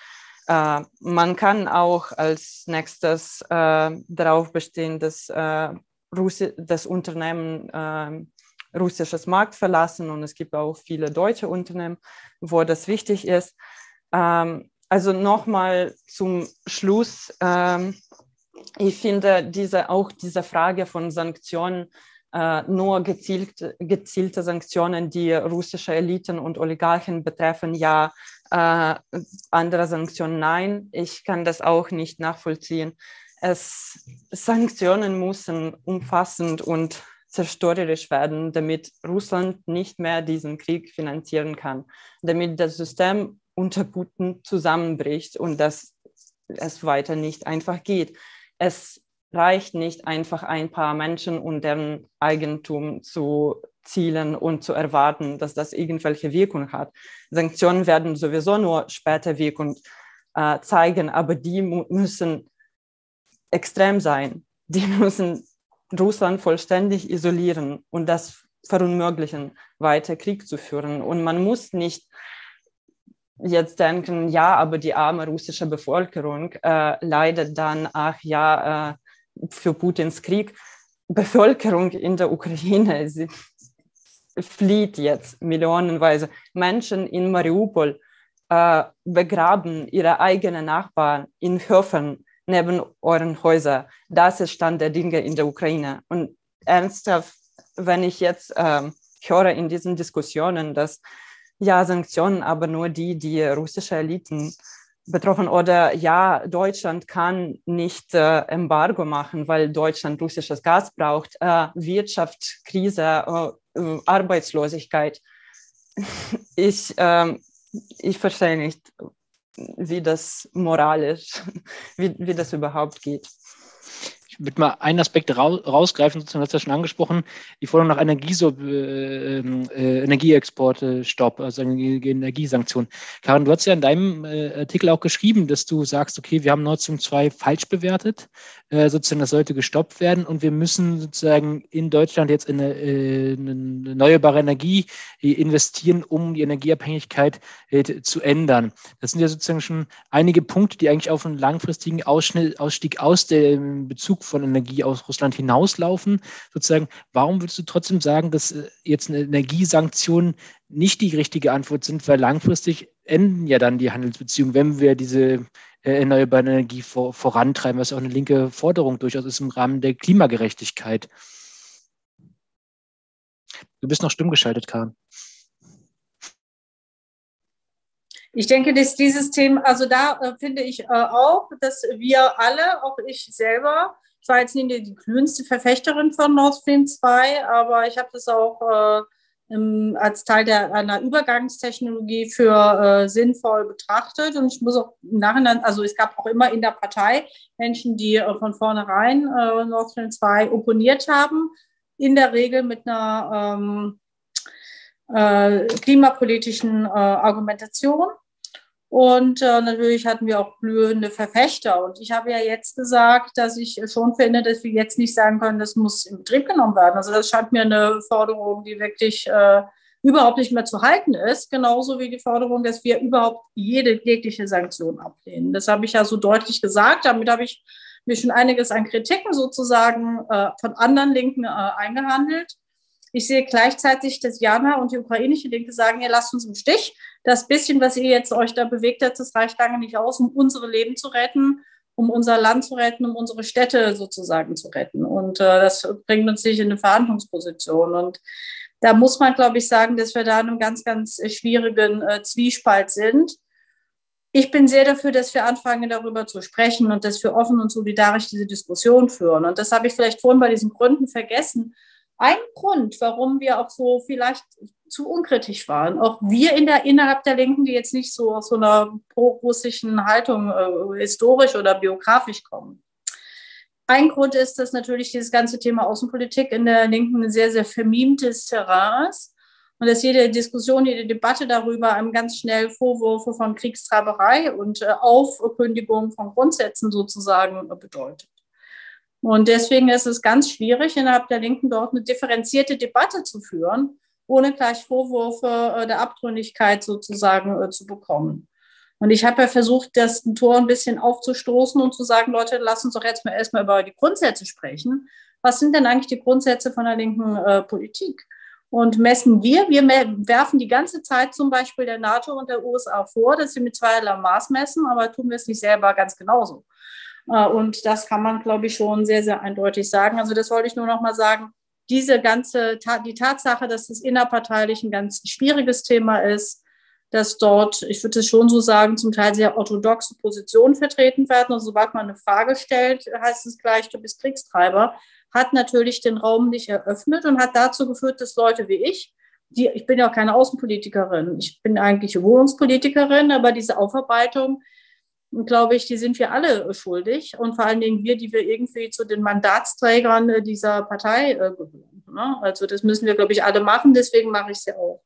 Äh, man kann auch als nächstes äh, darauf bestehen, dass äh, Russi das Unternehmen ähm, russisches Markt verlassen und es gibt auch viele deutsche Unternehmen, wo das wichtig ist. Ähm, also nochmal zum Schluss. Ähm, ich finde diese, auch diese Frage von Sanktionen, äh, nur gezielt, gezielte Sanktionen, die russische Eliten und Oligarchen betreffen, ja, äh, andere Sanktionen nein. Ich kann das auch nicht nachvollziehen. Es, Sanktionen müssen umfassend und zerstörerisch werden, damit Russland nicht mehr diesen Krieg finanzieren kann, damit das System unter Putin zusammenbricht und dass es weiter nicht einfach geht es reicht nicht einfach ein paar Menschen und deren Eigentum zu zielen und zu erwarten, dass das irgendwelche Wirkung hat. Sanktionen werden sowieso nur später Wirkung äh, zeigen, aber die müssen extrem sein. Die müssen Russland vollständig isolieren und das verunmöglichen, weiter Krieg zu führen. Und man muss nicht jetzt denken, ja, aber die arme russische Bevölkerung äh, leidet dann, ach ja, äh, für Putins Krieg. Bevölkerung in der Ukraine sie flieht jetzt millionenweise. Menschen in Mariupol äh, begraben ihre eigenen Nachbarn in Höfen neben euren Häusern. Das ist Stand der Dinge in der Ukraine. Und ernsthaft, wenn ich jetzt ähm, höre in diesen Diskussionen, dass ja, Sanktionen, aber nur die, die russische Eliten betroffen. Oder ja, Deutschland kann nicht äh, Embargo machen, weil Deutschland russisches Gas braucht. Äh, Wirtschaftskrise, äh, äh Arbeitslosigkeit. Ich, ähm, ich verstehe nicht, wie das moralisch, wie, wie das überhaupt geht. Ich würde mal einen Aspekt rausgreifen, sozusagen, hast du ja schon angesprochen, die Forderung nach Energieso äh, äh, Energieexporte-Stopp, also Energiesanktionen. Karin, du hast ja in deinem äh, Artikel auch geschrieben, dass du sagst, okay, wir haben Nord Stream 2 falsch bewertet, äh, sozusagen, das sollte gestoppt werden und wir müssen sozusagen in Deutschland jetzt in eine, äh, erneuerbare Energie äh, investieren, um die Energieabhängigkeit zu ändern. Das sind ja sozusagen schon einige Punkte, die eigentlich auf einen langfristigen Ausschnitt, Ausstieg aus dem Bezug von Energie aus Russland hinauslaufen. Sozusagen, warum würdest du trotzdem sagen, dass äh, jetzt eine Energiesanktion nicht die richtige Antwort sind, weil langfristig enden ja dann die Handelsbeziehungen, wenn wir diese äh, erneuerbare Energie vor, vorantreiben, was auch eine linke Forderung durchaus ist im Rahmen der Klimagerechtigkeit. Du bist noch stumm geschaltet, Karin. Ich denke, dass dieses Thema, also da äh, finde ich äh, auch, dass wir alle, auch ich selber, ich war jetzt nicht die glühendste Verfechterin von Nord Stream 2, aber ich habe das auch äh, im, als Teil der, einer Übergangstechnologie für äh, sinnvoll betrachtet. Und ich muss auch im Nachhinein, also es gab auch immer in der Partei Menschen, die äh, von vornherein äh, Nord Stream 2 opponiert haben, in der Regel mit einer ähm, äh, klimapolitischen äh, Argumentation. Und äh, natürlich hatten wir auch blühende Verfechter. Und ich habe ja jetzt gesagt, dass ich schon finde, dass wir jetzt nicht sagen können, das muss in Betrieb genommen werden. Also das scheint mir eine Forderung, die wirklich äh, überhaupt nicht mehr zu halten ist. Genauso wie die Forderung, dass wir überhaupt jede jegliche Sanktion ablehnen. Das habe ich ja so deutlich gesagt. Damit habe ich mir schon einiges an Kritiken sozusagen äh, von anderen Linken äh, eingehandelt. Ich sehe gleichzeitig, dass Jana und die ukrainische Linke sagen, ihr lasst uns im Stich. Das bisschen, was ihr jetzt euch da bewegt habt, das reicht lange nicht aus, um unsere Leben zu retten, um unser Land zu retten, um unsere Städte sozusagen zu retten. Und äh, das bringt uns nicht in eine Verhandlungsposition. Und da muss man, glaube ich, sagen, dass wir da in einem ganz, ganz schwierigen äh, Zwiespalt sind. Ich bin sehr dafür, dass wir anfangen, darüber zu sprechen und dass wir offen und solidarisch diese Diskussion führen. Und das habe ich vielleicht vorhin bei diesen Gründen vergessen ein Grund, warum wir auch so vielleicht zu unkritisch waren. Auch wir in der, innerhalb der Linken, die jetzt nicht so aus so einer pro-russischen Haltung äh, historisch oder biografisch kommen. Ein Grund ist, dass natürlich dieses ganze Thema Außenpolitik in der Linken ein sehr, sehr vermimtes Terrain ist und dass jede Diskussion, jede Debatte darüber einem ganz schnell Vorwürfe von Kriegstreiberei und äh, Aufkündigung von Grundsätzen sozusagen bedeutet. Und deswegen ist es ganz schwierig, innerhalb der Linken dort eine differenzierte Debatte zu führen, ohne gleich Vorwürfe äh, der Abtrünnigkeit sozusagen äh, zu bekommen. Und ich habe ja versucht, das Tor ein bisschen aufzustoßen und zu sagen, Leute, lass uns doch jetzt mal erstmal über die Grundsätze sprechen. Was sind denn eigentlich die Grundsätze von der linken äh, Politik? Und messen wir, wir werfen die ganze Zeit zum Beispiel der NATO und der USA vor, dass sie mit zweierlei Maß messen, aber tun wir es nicht selber ganz genauso. Äh, und das kann man, glaube ich, schon sehr, sehr eindeutig sagen. Also das wollte ich nur noch mal sagen. Diese ganze, die Tatsache, dass es innerparteilich ein ganz schwieriges Thema ist, dass dort, ich würde es schon so sagen, zum Teil sehr orthodoxe Positionen vertreten werden. Und sobald man eine Frage stellt, heißt es gleich, du bist Kriegstreiber, hat natürlich den Raum nicht eröffnet und hat dazu geführt, dass Leute wie ich, die, ich bin ja auch keine Außenpolitikerin, ich bin eigentlich Wohnungspolitikerin, aber diese Aufarbeitung glaube ich, die sind wir alle schuldig und vor allen Dingen wir, die wir irgendwie zu den Mandatsträgern äh, dieser Partei äh, gehören. Ne? Also das müssen wir, glaube ich, alle machen, deswegen mache ich es ja auch.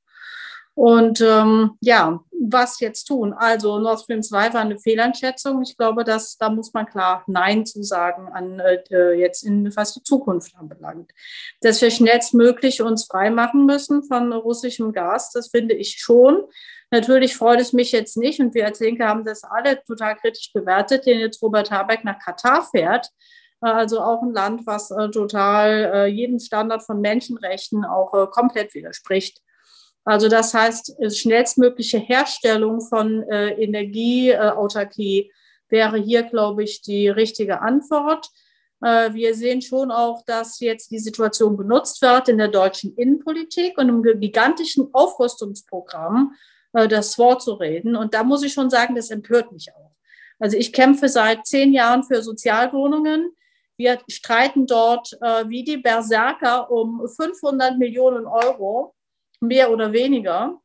Und ähm, ja, was jetzt tun? Also Nord Stream 2 war eine Fehleinschätzung. Ich glaube, dass da muss man klar Nein zu sagen an äh, jetzt in was die Zukunft anbelangt. Dass wir schnellstmöglich uns freimachen müssen von russischem Gas, das finde ich schon. Natürlich freut es mich jetzt nicht und wir als Linke haben das alle total kritisch bewertet, den jetzt Robert Habeck nach Katar fährt. Äh, also auch ein Land, was äh, total äh, jedem Standard von Menschenrechten auch komplett widerspricht. Also das heißt, schnellstmögliche Herstellung von Energieautarkie wäre hier, glaube ich, die richtige Antwort. Wir sehen schon auch, dass jetzt die Situation genutzt wird in der deutschen Innenpolitik und im gigantischen Aufrüstungsprogramm äh, das Wort zu reden. Und da muss ich schon sagen, das empört mich auch. Also ich kämpfe seit zehn Jahren für Sozialwohnungen. Wir streiten dort äh, wie die Berserker um 500 Millionen Euro, mehr oder weniger,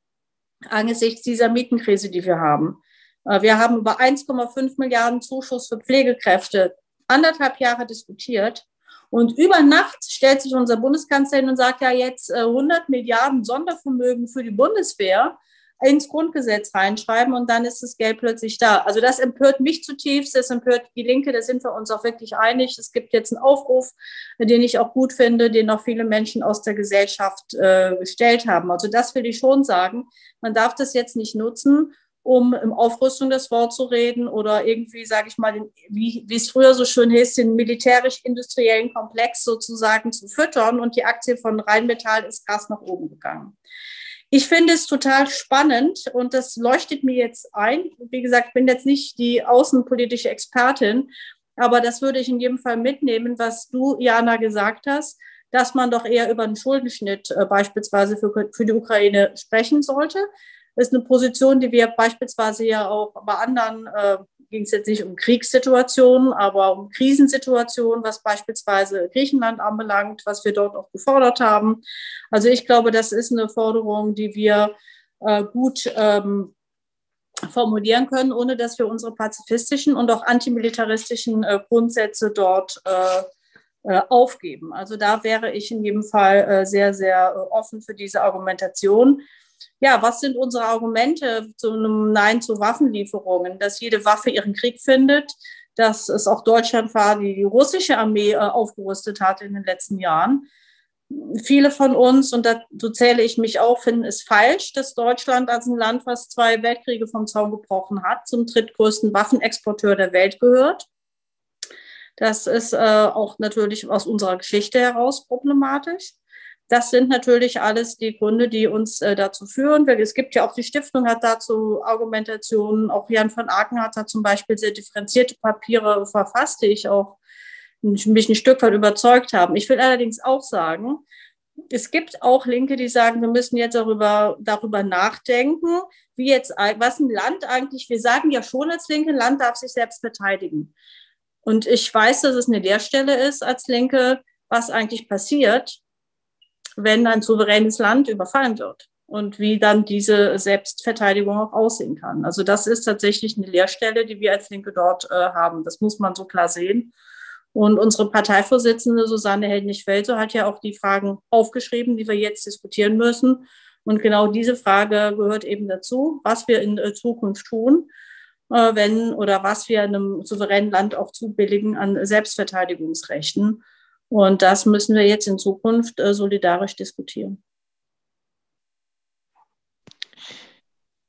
angesichts dieser Mietenkrise, die wir haben. Äh, wir haben über 1,5 Milliarden Zuschuss für Pflegekräfte anderthalb Jahre diskutiert. Und über Nacht stellt sich unser Bundeskanzler hin und sagt ja jetzt 100 äh, Milliarden Sondervermögen für die Bundeswehr ins Grundgesetz reinschreiben und dann ist das Geld plötzlich da. Also das empört mich zutiefst, das empört die Linke, da sind wir uns auch wirklich einig. Es gibt jetzt einen Aufruf, den ich auch gut finde, den auch viele Menschen aus der Gesellschaft äh, gestellt haben. Also das will ich schon sagen. Man darf das jetzt nicht nutzen, um im Aufrüstung das Wort zu reden oder irgendwie, sage ich mal, den, wie, wie es früher so schön hieß, den militärisch-industriellen Komplex sozusagen zu füttern. Und die Aktie von Rheinmetall ist krass nach oben gegangen. Ich finde es total spannend und das leuchtet mir jetzt ein. Wie gesagt, ich bin jetzt nicht die außenpolitische Expertin, aber das würde ich in jedem Fall mitnehmen, was du, Jana, gesagt hast, dass man doch eher über einen Schuldenschnitt äh, beispielsweise für, für die Ukraine sprechen sollte. Das ist eine Position, die wir beispielsweise ja auch bei anderen, äh, ging es jetzt nicht um Kriegssituationen, aber um Krisensituationen, was beispielsweise Griechenland anbelangt, was wir dort auch gefordert haben. Also ich glaube, das ist eine Forderung, die wir äh, gut ähm, formulieren können, ohne dass wir unsere pazifistischen und auch antimilitaristischen äh, Grundsätze dort äh, äh aufgeben. Also da wäre ich in jedem Fall äh, sehr, sehr äh, offen für diese Argumentation ja, was sind unsere Argumente zu einem Nein zu Waffenlieferungen? Dass jede Waffe ihren Krieg findet, dass es auch Deutschland war, die die russische Armee äh, aufgerüstet hat in den letzten Jahren. Viele von uns, und dazu zähle ich mich auch, finden es falsch, dass Deutschland als ein Land, was zwei Weltkriege vom Zaun gebrochen hat, zum drittgrößten Waffenexporteur der Welt gehört. Das ist äh, auch natürlich aus unserer Geschichte heraus problematisch. Das sind natürlich alles die Gründe, die uns äh, dazu führen. Es gibt ja auch die Stiftung, hat dazu Argumentationen. Auch Jan van Aken hat da zum Beispiel sehr differenzierte Papiere verfasst, die ich auch mich ein Stück weit überzeugt haben. Ich will allerdings auch sagen, es gibt auch Linke, die sagen, wir müssen jetzt darüber, darüber nachdenken, wie jetzt, was ein Land eigentlich, wir sagen ja schon als Linke, ein Land darf sich selbst verteidigen. Und ich weiß, dass es eine Leerstelle ist als Linke, was eigentlich passiert, wenn ein souveränes Land überfallen wird und wie dann diese Selbstverteidigung auch aussehen kann. Also das ist tatsächlich eine Leerstelle, die wir als Linke dort äh, haben. Das muss man so klar sehen. Und unsere Parteivorsitzende Susanne Heldnig-Welso hat ja auch die Fragen aufgeschrieben, die wir jetzt diskutieren müssen. Und genau diese Frage gehört eben dazu, was wir in äh, Zukunft tun, äh, wenn oder was wir einem souveränen Land auch zubilligen an Selbstverteidigungsrechten. Und das müssen wir jetzt in Zukunft äh, solidarisch diskutieren.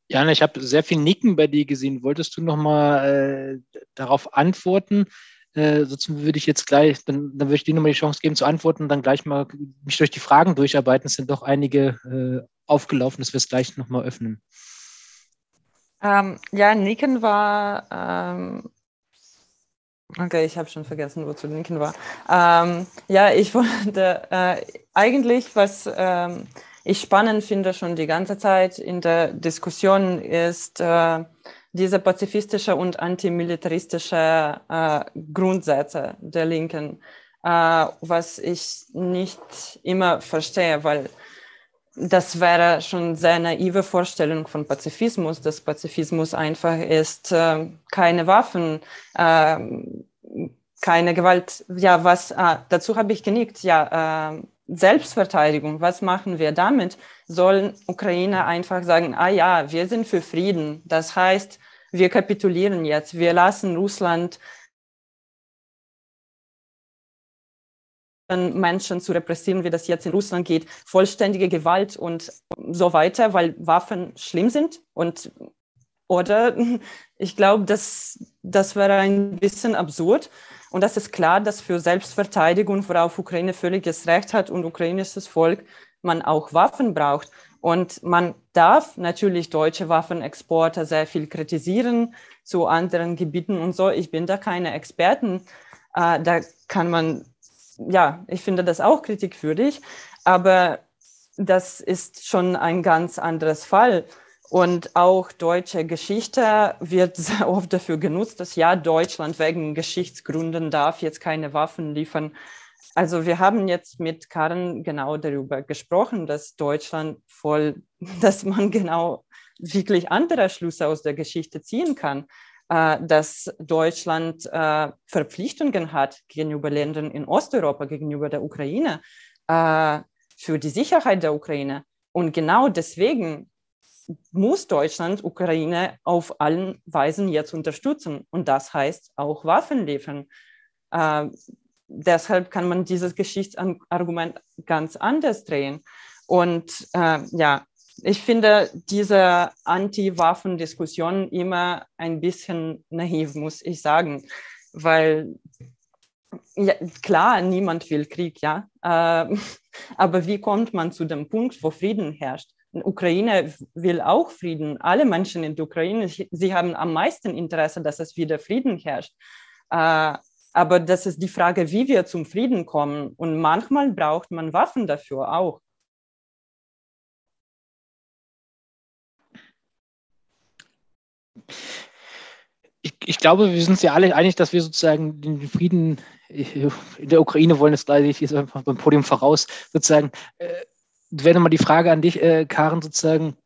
Jana, ich habe sehr viel Nicken bei dir gesehen. Wolltest du noch mal äh, darauf antworten? Äh, sonst würde ich jetzt gleich, dann, dann würde ich dir nochmal die Chance geben zu antworten und dann gleich mal mich durch die Fragen durcharbeiten. Es sind doch einige äh, aufgelaufen, dass wir es gleich nochmal öffnen. Ähm, ja, Nicken war ähm, Okay, ich habe schon vergessen, wo zu linken war. Ähm, ja, ich wollte äh, eigentlich, was ähm, ich spannend finde schon die ganze Zeit in der Diskussion, ist äh, diese pazifistische und antimilitaristische äh, Grundsätze der Linken, äh, was ich nicht immer verstehe, weil das wäre schon sehr naive Vorstellung von Pazifismus, dass Pazifismus einfach ist, äh, keine Waffen, äh, keine Gewalt. Ja, was, ah, dazu habe ich genickt, ja, äh, Selbstverteidigung, was machen wir damit? Sollen Ukraine einfach sagen, ah ja, wir sind für Frieden. Das heißt, wir kapitulieren jetzt, wir lassen Russland Menschen zu repressieren, wie das jetzt in Russland geht, vollständige Gewalt und so weiter, weil Waffen schlimm sind und oder ich glaube, das, das wäre ein bisschen absurd. Und das ist klar, dass für Selbstverteidigung, worauf Ukraine völliges Recht hat und ukrainisches Volk, man auch Waffen braucht. Und man darf natürlich deutsche Waffenexporte sehr viel kritisieren zu anderen Gebieten und so. Ich bin da keine Experten. Äh, da kann man ja, ich finde das auch kritikwürdig, aber das ist schon ein ganz anderes Fall. Und auch deutsche Geschichte wird sehr oft dafür genutzt, dass ja, Deutschland wegen Geschichtsgründen darf jetzt keine Waffen liefern. Also wir haben jetzt mit Karen genau darüber gesprochen, dass Deutschland voll, dass man genau wirklich andere Schlüsse aus der Geschichte ziehen kann. Äh, dass Deutschland äh, Verpflichtungen hat gegenüber Ländern in Osteuropa, gegenüber der Ukraine, äh, für die Sicherheit der Ukraine. Und genau deswegen muss Deutschland Ukraine auf allen Weisen jetzt unterstützen. Und das heißt auch Waffen liefern. Äh, deshalb kann man dieses Geschichtsargument ganz anders drehen. Und äh, ja, ich finde diese Anti-Waffen-Diskussion immer ein bisschen naiv, muss ich sagen, weil ja, klar, niemand will Krieg, ja, äh, aber wie kommt man zu dem Punkt, wo Frieden herrscht? Ukraine will auch Frieden. Alle Menschen in der Ukraine, sie haben am meisten Interesse, dass es wieder Frieden herrscht. Äh, aber das ist die Frage, wie wir zum Frieden kommen. Und manchmal braucht man Waffen dafür auch. Ich, ich, glaube, wir sind uns ja alle einig, dass wir sozusagen den Frieden in der Ukraine wollen, das gleiche ich jetzt einfach beim Podium voraus, sozusagen. Äh, wäre nochmal die Frage an dich, äh, Karen, sozusagen.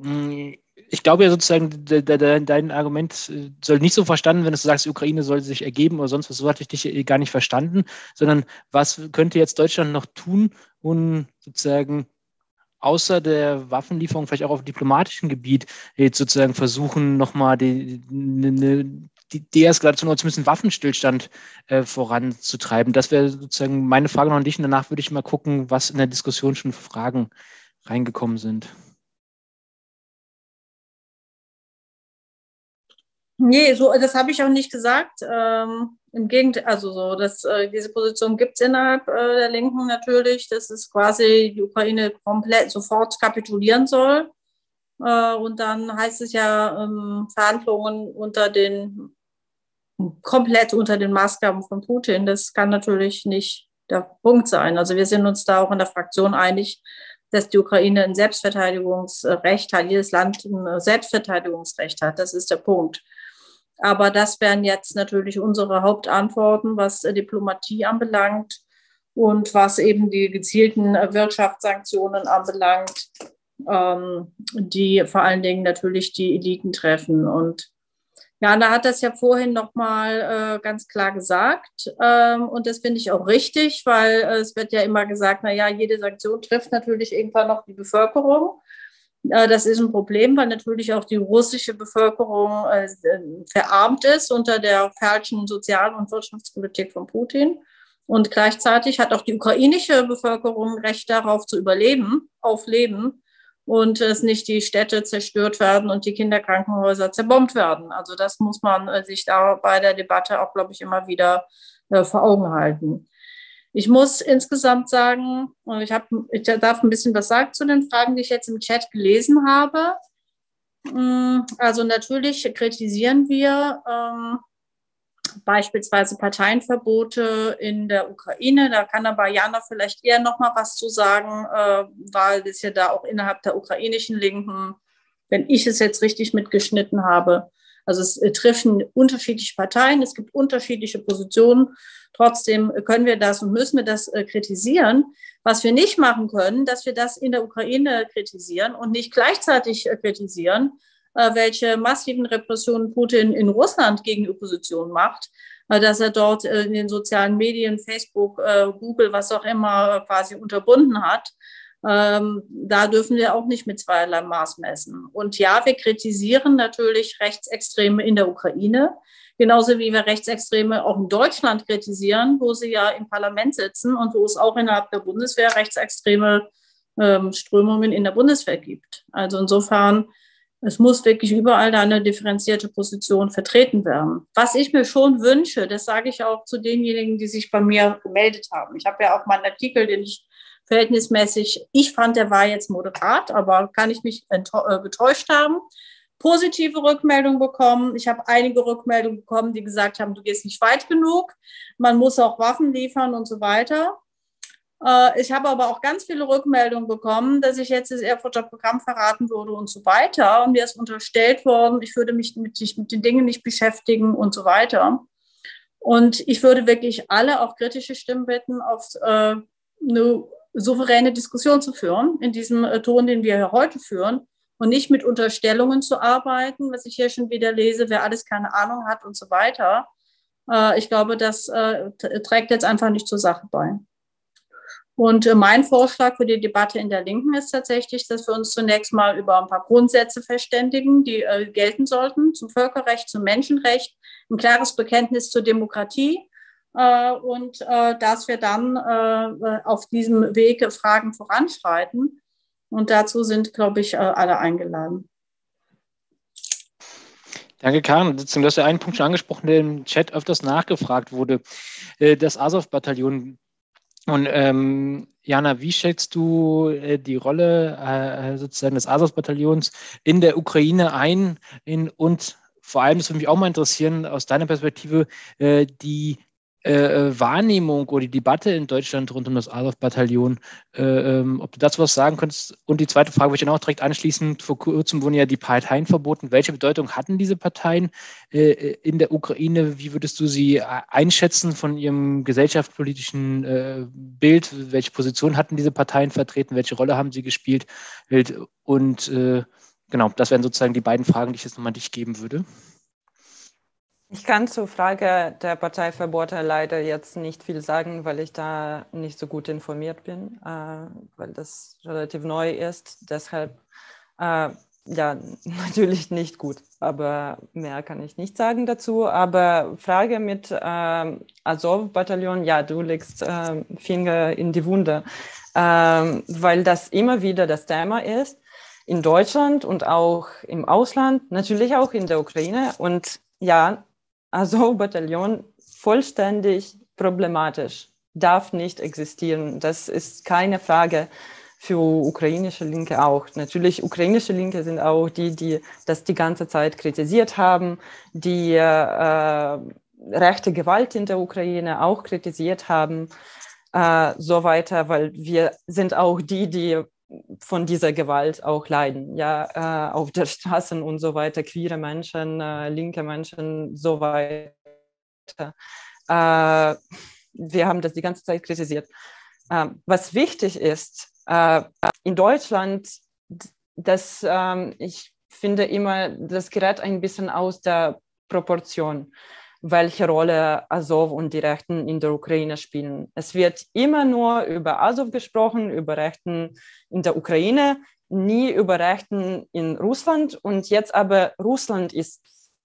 Hm, ich glaube ja sozusagen, de, de, de, dein Argument äh, soll nicht so verstanden, wenn du sagst, die Ukraine soll sich ergeben oder sonst was, so hatte ich dich gar nicht verstanden, sondern was könnte jetzt Deutschland noch tun, um sozusagen außer der Waffenlieferung vielleicht auch auf diplomatischem Gebiet jetzt sozusagen versuchen, nochmal die, die, die Deeskalation oder zumindest einen Waffenstillstand äh, voranzutreiben. Das wäre sozusagen meine Frage noch an dich und danach würde ich mal gucken, was in der Diskussion schon für Fragen reingekommen sind. Nee, so, das habe ich auch nicht gesagt. Ähm, Im Gegenteil, also so, dass äh, diese Position gibt es innerhalb äh, der Linken natürlich, dass es quasi die Ukraine komplett sofort kapitulieren soll. Äh, und dann heißt es ja ähm, Verhandlungen unter den komplett unter den Maßgaben von Putin. Das kann natürlich nicht der Punkt sein. Also wir sind uns da auch in der Fraktion einig, dass die Ukraine ein Selbstverteidigungsrecht hat, jedes Land ein Selbstverteidigungsrecht hat. Das ist der Punkt. Aber das wären jetzt natürlich unsere Hauptantworten, was Diplomatie anbelangt und was eben die gezielten Wirtschaftssanktionen anbelangt, ähm, die vor allen Dingen natürlich die Eliten treffen. Und ja, da hat das ja vorhin nochmal äh, ganz klar gesagt. Ähm, und das finde ich auch richtig, weil äh, es wird ja immer gesagt, naja, jede Sanktion trifft natürlich irgendwann noch die Bevölkerung. Äh, das ist ein Problem, weil natürlich auch die russische Bevölkerung äh, verarmt ist unter der falschen Sozial- und Wirtschaftspolitik von Putin. Und gleichzeitig hat auch die ukrainische Bevölkerung Recht darauf zu überleben, auf Leben und es nicht die Städte zerstört werden und die Kinderkrankenhäuser zerbombt werden. Also das muss man äh, sich da bei der Debatte auch, glaube ich, immer wieder vor Augen halten. Ich muss insgesamt sagen, ich, hab, ich darf ein bisschen was sagen zu den Fragen, die ich jetzt im Chat gelesen habe. Mm, also natürlich kritisieren wir ähm, beispielsweise Parteienverbote in der Ukraine. Da kann aber Jana vielleicht eher noch mal was zu sagen, äh, weil es ja da auch innerhalb der ukrainischen Linken, wenn ich es jetzt richtig mitgeschnitten habe, also es äh, treffen unterschiedliche Parteien, es gibt unterschiedliche Positionen. Trotzdem können wir das und müssen wir das äh, kritisieren. Was wir nicht machen können, dass wir das in der Ukraine kritisieren und nicht gleichzeitig äh, kritisieren, äh, welche massiven Repressionen Putin in Russland gegen die Opposition macht, äh, dass er dort äh, in den sozialen Medien, Facebook, Google, was auch immer, quasi unterbunden hat. Ähm, da dürfen wir auch nicht mit zweierlei Maß messen. Und ja, wir kritisieren natürlich Rechtsextreme in der Ukraine, genauso wie wir Rechtsextreme auch in Deutschland kritisieren, wo sie ja im Parlament sitzen und wo es auch innerhalb der Bundeswehr rechtsextreme ähm, Strömungen in der Bundeswehr gibt. Also insofern es muss wirklich überall eine differenzierte Position vertreten werden. Was ich mir schon wünsche, das sage ich auch zu denjenigen, die sich bei mir gemeldet haben. Ich habe ja auch meinen Artikel, den ich verhältnismäßig, ich fand, der war jetzt moderat, aber kann ich mich äh, getäuscht haben. Positive Rückmeldungen bekommen. Ich habe einige Rückmeldungen bekommen, die gesagt haben, du gehst nicht weit genug. Man muss auch Waffen liefern und so weiter. Äh, ich habe aber auch ganz viele Rückmeldungen bekommen, dass ich jetzt das Erfurter Programm verraten würde und so weiter. Und mir ist unterstellt worden, ich würde mich mit, mit den Dingen nicht beschäftigen und so weiter. Und ich würde wirklich alle, auch kritische Stimmen bitten, auf äh, eine souveräne Diskussion zu führen, in diesem äh, Ton, den wir heute führen, und nicht mit Unterstellungen zu arbeiten, was ich hier schon wieder lese, wer alles keine Ahnung hat und so weiter. Äh, ich glaube, das äh, trägt jetzt einfach nicht zur Sache bei. Und mein Vorschlag für die Debatte in der Linken ist tatsächlich, dass wir uns zunächst mal über ein paar Grundsätze verständigen, die gelten sollten zum Völkerrecht, zum Menschenrecht, ein klares Bekenntnis zur Demokratie und äh, dass wir dann äh, auf diesem Weg Fragen voranschreiten. Und dazu sind, glaube ich, alle eingeladen. Danke, Karin. Du hast ja einen Punkt schon angesprochen, der im Chat öfters nachgefragt wurde. Das Azov-Bataillon. Und ähm, Jana, wie schätzt du äh, die Rolle äh, sozusagen des Azov-Bataillons in der Ukraine ein? In, und vor allem, das würde mich auch mal interessieren, aus deiner Perspektive, äh, die äh, äh, Wahrnehmung oder die Debatte in Deutschland rund um das Azov-Bataillon, äh, ähm, ob du dazu was sagen könntest. Und die zweite Frage würde ich dann auch direkt anschließen. Vor kurzem wurden ja die Parteien verboten. Welche Bedeutung hatten diese Parteien äh, in der Ukraine? Wie würdest du sie einschätzen von ihrem gesellschaftspolitischen Bild? Welche Position hatten diese Parteien vertreten? Welche Rolle haben sie gespielt? Und genau, das wären sozusagen die beiden Fragen, die ich jetzt nochmal an dich geben würde. Ich kann zur Frage der Parteiverbote leider jetzt nicht viel sagen, weil ich da nicht so gut informiert bin, äh, weil das relativ neu ist. Deshalb, äh, ja, natürlich nicht gut, aber mehr kann ich nicht sagen dazu. Aber Frage mit äh, Azov-Bataillon, ja, du legst äh, Finger in die Wunde, ähm, weil das immer wieder das Thema ist in Deutschland und auch im Ausland, natürlich auch in der Ukraine. Und ja, Azov-Bataillon vollständig problematisch, darf nicht existieren. Das ist keine Frage für ukrainische Linke auch. Natürlich, ukrainische Linke sind auch die, die das die ganze Zeit kritisiert haben, die äh, rechte Gewalt in der Ukraine auch kritisiert haben, äh, so weiter, weil wir sind auch die, die von dieser Gewalt auch leiden, ja, äh, auf der Straße und so weiter, queere Menschen, äh, linke Menschen, so weiter. Äh, wir haben das die ganze Zeit kritisiert. Ähm, was wichtig ist, äh, in Deutschland, das, ähm, ich finde immer, das gerät ein bisschen aus der Proportion welche Rolle Azov und die Rechten in der Ukraine spielen. Es wird immer nur über Azov gesprochen, über Rechten in der Ukraine, nie über Rechten in Russland. Und jetzt aber Russland ist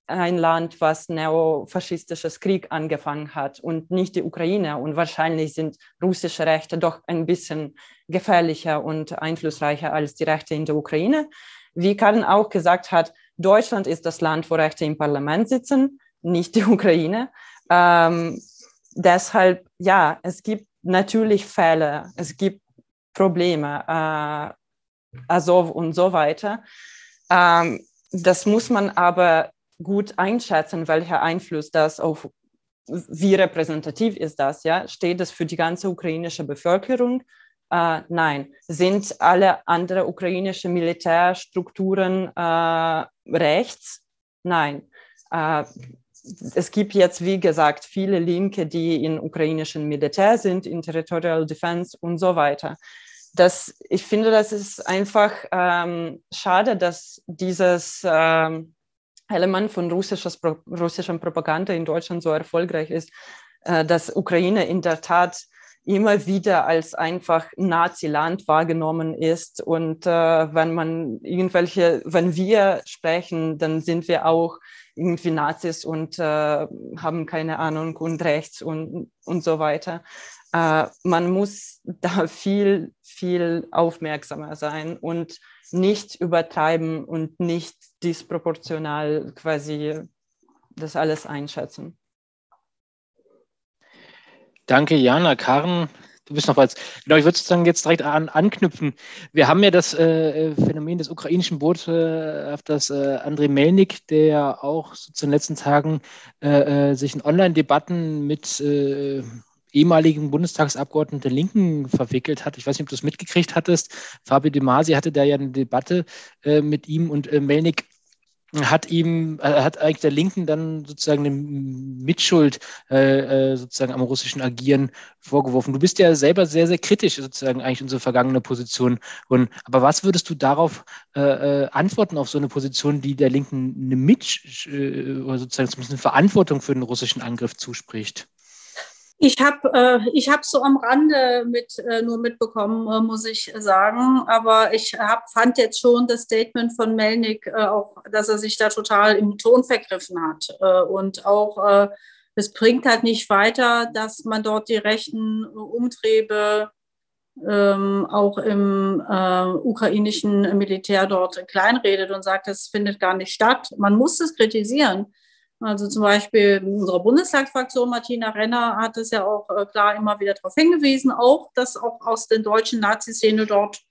ein Land, was neofaschistisches Krieg angefangen hat und nicht die Ukraine. Und wahrscheinlich sind russische Rechte doch ein bisschen gefährlicher und einflussreicher als die Rechte in der Ukraine. Wie Karin auch gesagt hat, Deutschland ist das Land, wo Rechte im Parlament sitzen nicht die Ukraine. Ähm, deshalb, ja, es gibt natürlich Fälle, es gibt Probleme, äh, also und so weiter. Ähm, das muss man aber gut einschätzen, welcher Einfluss das auf, wie repräsentativ ist das, ja? Steht das für die ganze ukrainische Bevölkerung? Äh, nein. Sind alle anderen ukrainischen Militärstrukturen äh, rechts? Nein. Äh, es gibt jetzt, wie gesagt, viele Linke, die in ukrainischen Militär sind, in Territorial Defense und so weiter. Das, ich finde, das ist einfach ähm, schade, dass dieses ähm, Element von russisches, russischer Propaganda in Deutschland so erfolgreich ist, äh, dass Ukraine in der Tat immer wieder als einfach Nazi-Land wahrgenommen ist. Und äh, wenn man irgendwelche, wenn wir sprechen, dann sind wir auch irgendwie Nazis und äh, haben keine Ahnung und rechts und, und so weiter. Äh, man muss da viel, viel aufmerksamer sein und nicht übertreiben und nicht disproportional quasi das alles einschätzen. Danke, Jana. Karen, du bist noch was. Genau, ich würde sozusagen jetzt direkt an, anknüpfen. Wir haben ja das äh, Phänomen des ukrainischen Botschafters äh, Andrei Melnik, der auch so zu den letzten Tagen äh, äh sich in Online-Debatten mit äh, ehemaligen Bundestagsabgeordneten der Linken verwickelt hat. Ich weiß nicht, ob du es mitgekriegt hattest. Fabio De Masi hatte da ja eine Debatte äh, mit ihm und Melnik hat ihm, äh, hat eigentlich der Linken dann sozusagen eine Mitschuld äh, äh, sozusagen am russischen Agieren vorgeworfen. Du bist ja selber sehr, sehr kritisch sozusagen eigentlich unsere vergangene Position. Und, aber was würdest du darauf äh, äh antworten auf so eine Position, die der Linken eine Mitsch oder sozusagen zumindest eine Verantwortung für den russischen Angriff zuspricht? Ich habe äh, ich hab so am Rande mit, äh, nur mitbekommen, äh, muss ich sagen. Aber ich hab, fand jetzt schon das Statement von Melnik äh, auch, dass er sich da total im Ton vergriffen hat. Äh, und auch, äh, es bringt halt nicht weiter, dass man dort die rechten Umtriebe ähm, auch im äh, ukrainischen Militär dort kleinredet und sagt, das findet gar nicht statt. Man muss es kritisieren. Also zum Beispiel unsere Bundestagsfraktion Martina Renner hat es ja auch äh, klar immer wieder darauf hingewiesen, auch dass auch aus den deutschen Nazi-Szene dort